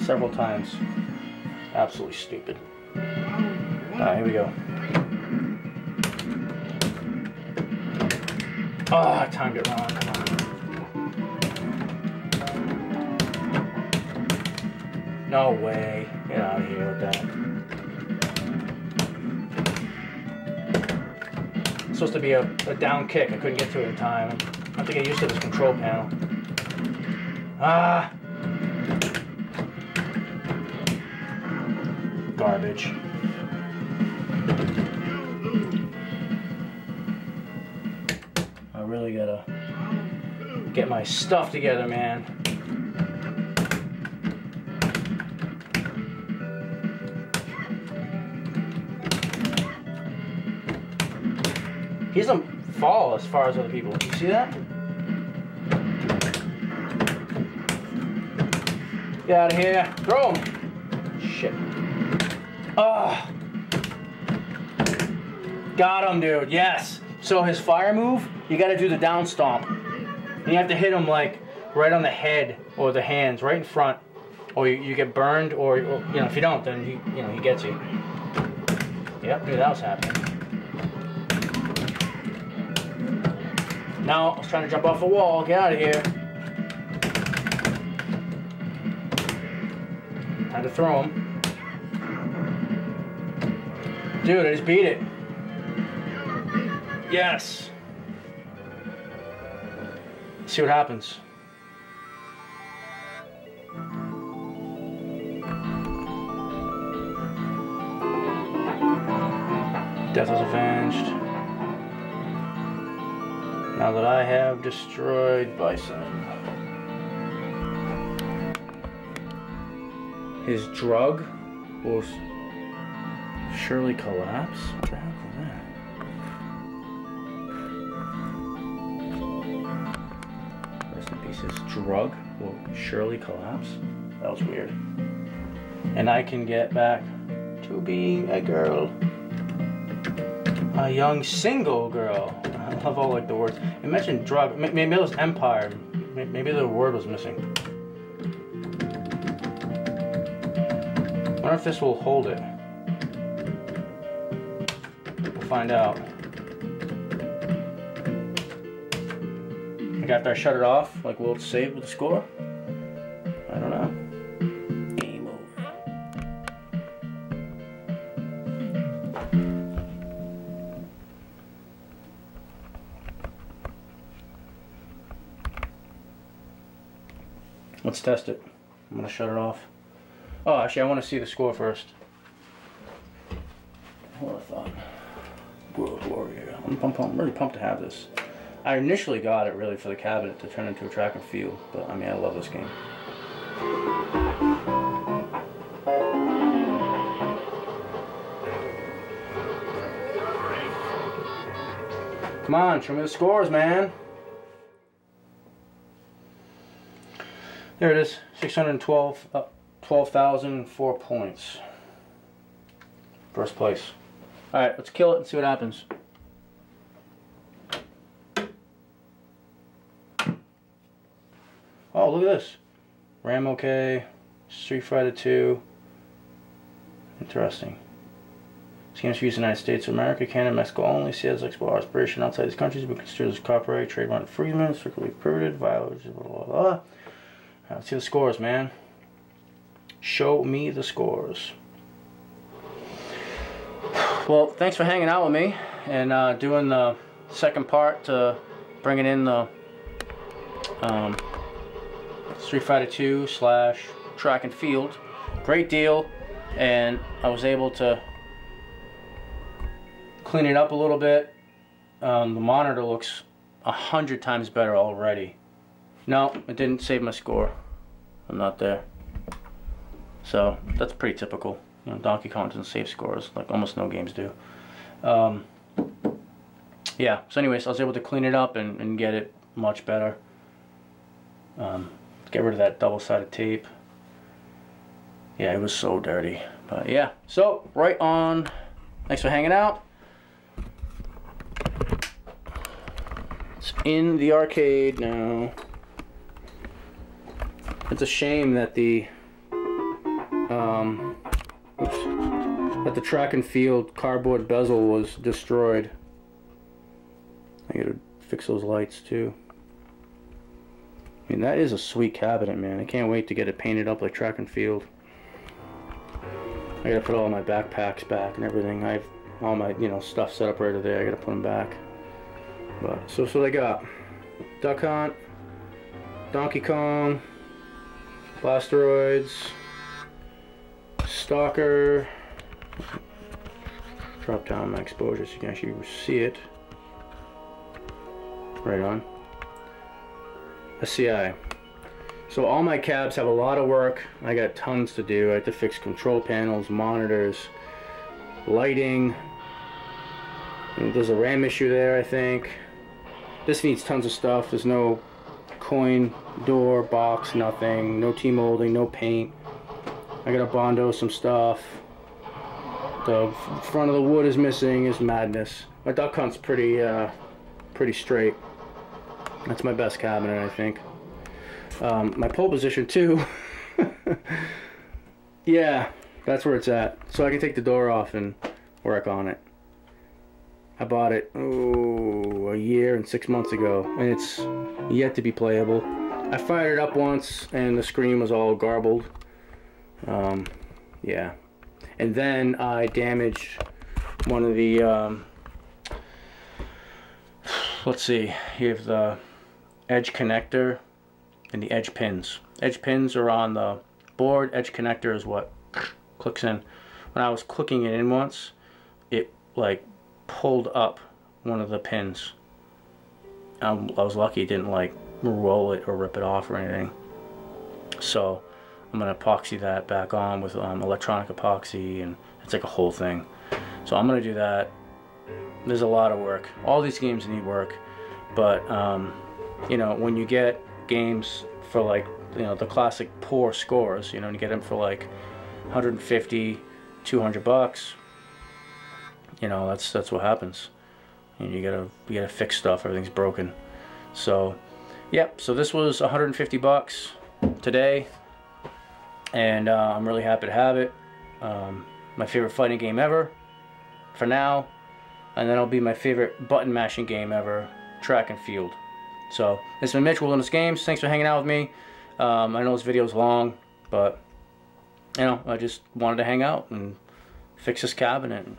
Several times. Absolutely stupid. Alright, here we go. Ah, oh, timed it wrong. Come on. No way. Get out of here with that. It's supposed to be a, a down kick. I couldn't get to it in time. I have to get used to this control panel. Ah! Garbage. Really gotta get my stuff together, man. He doesn't fall as far as other people. You see that? Get out of here. Throw him. Shit. Ah. Got him, dude. Yes. So his fire move, you got to do the down stomp. And you have to hit him like right on the head or the hands, right in front, or you, you get burned, or, or, you know if you don't, then he you know he gets you. Yep, knew that was happening. Now I was trying to jump off a wall. Get out of here. Time to throw him. Dude, I just beat it. Yes. See what happens. Death is avenged. Now that I have destroyed Bison. His drug will surely collapse? Drug will surely collapse? That was weird. And I can get back to being a girl. A young single girl. I love all like the words. Imagine drug. Maybe it was empire. Maybe the word was missing. wonder if this will hold it. We'll find out. After I shut it off, like will it save with the score? I don't know. Game over. Let's test it. I'm gonna shut it off. Oh, actually, I want to see the score first. What I thought. World Warrior. I'm, pumped, I'm really pumped to have this. I initially got it really for the cabinet to turn into a track and field, but I mean, I love this game. Come on, show me the scores, man. There it is, 612, uh, 12,004 points. First place. Alright, let's kill it and see what happens. This. Ram OK, Street Fighter 2. Interesting. This game is used in the United States of America, Canada, Mexico only. Sales, export, aspiration outside these countries have been considered as copyright, trademark infringement, strictly prohibited, violation, blah, blah, blah. See the scores, man. Show me the scores. Well, thanks for hanging out with me and uh, doing the second part to bringing in the um, Street Fighter 2 slash track and field. Great deal, and I was able to clean it up a little bit. Um, the monitor looks a hundred times better already. No, it didn't save my score. I'm not there. So that's pretty typical. You know, Donkey Kong doesn't save scores like almost no games do. Um, yeah. So, anyways, I was able to clean it up and, and get it much better. Um, get rid of that double-sided tape. Yeah, it was so dirty. But yeah. So right on. Thanks for hanging out. It's in the arcade now. It's a shame that the um, oops, that the track and field cardboard bezel was destroyed. I gotta fix those lights too. I mean, that is a sweet cabinet, man. I can't wait to get it painted up like track and field. I gotta put all my backpacks back and everything. I have all my, you know, stuff set up right over there. I gotta put them back. But, so, so they got Duck Hunt, Donkey Kong, Blasteroids, Stocker, drop down my exposure so you can actually see it. Right on. SCI. So all my cabs have a lot of work. I got tons to do. I have to fix control panels, monitors, lighting. There's a RAM issue there, I think. This needs tons of stuff. There's no coin, door, box, nothing. No T-molding, no paint. I gotta bondo some stuff. The front of the wood is missing. Is madness. My duck hunt's pretty, uh, pretty straight. That's my best cabinet, I think. Um, my pole position too. yeah, that's where it's at. So I can take the door off and work on it. I bought it oh, a year and six months ago, and it's yet to be playable. I fired it up once, and the screen was all garbled. Um, yeah, and then I damaged one of the. Um, let's see, have the edge connector and the edge pins. Edge pins are on the board. Edge connector is what clicks in. When I was clicking it in once, it like pulled up one of the pins. Um, I was lucky it didn't like roll it or rip it off or anything. So I'm gonna epoxy that back on with um, electronic epoxy and it's like a whole thing. So I'm gonna do that. There's a lot of work. All these games need work, but um, you know when you get games for like you know the classic poor scores you know and you get them for like 150 200 bucks you know that's that's what happens. And you gotta you gotta fix stuff everything's broken. So yep so this was 150 bucks today and uh, I'm really happy to have it. Um, my favorite fighting game ever for now and then it'll be my favorite button mashing game ever track and field so, this has been Mitch Wilderness Games. Thanks for hanging out with me. Um, I know this video is long, but, you know, I just wanted to hang out and fix this cabinet and,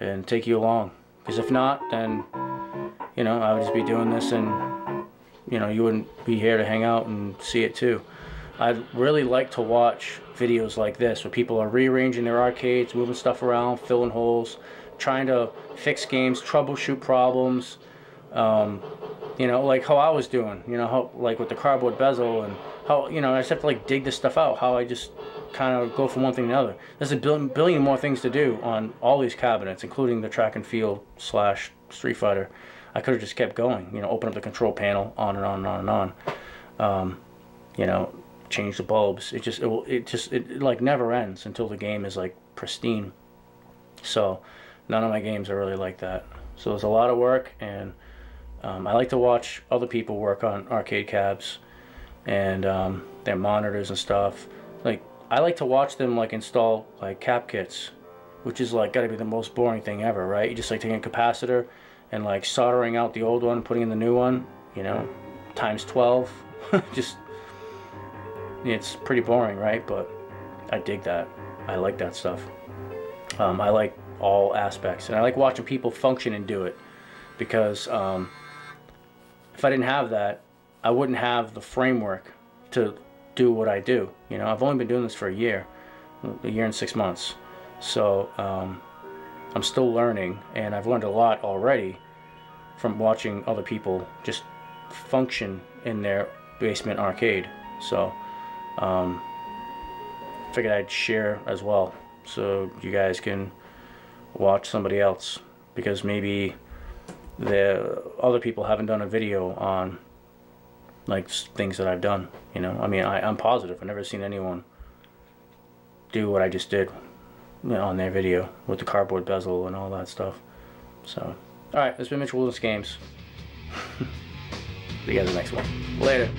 and take you along. Because if not, then, you know, I would just be doing this and, you know, you wouldn't be here to hang out and see it too. I'd really like to watch videos like this where people are rearranging their arcades, moving stuff around, filling holes, trying to fix games, troubleshoot problems, um, you know, like how I was doing, you know, how like with the cardboard bezel and how, you know, I just have to like dig this stuff out, how I just kind of go from one thing to another. There's a billion, billion more things to do on all these cabinets, including the track and field slash Street Fighter. I could have just kept going, you know, open up the control panel, on and on and on and on. Um, you know, change the bulbs. It just, it, will, it just, it, it like never ends until the game is like pristine. So, none of my games are really like that. So it's a lot of work and um, I like to watch other people work on arcade cabs and um, their monitors and stuff. Like I like to watch them like install like cap kits, which is like gotta be the most boring thing ever, right? You just like taking a capacitor and like soldering out the old one, putting in the new one, you know, times 12. just it's pretty boring, right? But I dig that. I like that stuff. Um, I like all aspects, and I like watching people function and do it because um, if I didn't have that, I wouldn't have the framework to do what I do. You know, I've only been doing this for a year, a year and six months. So um, I'm still learning, and I've learned a lot already from watching other people just function in their basement arcade. So um, figured I'd share as well, so you guys can watch somebody else because maybe the other people haven't done a video on like things that I've done you know? I mean I, I'm positive. I've never seen anyone do what I just did you know, on their video with the cardboard bezel and all that stuff. So alright this has been Mitch Wilderness Games. See you guys the next one. Later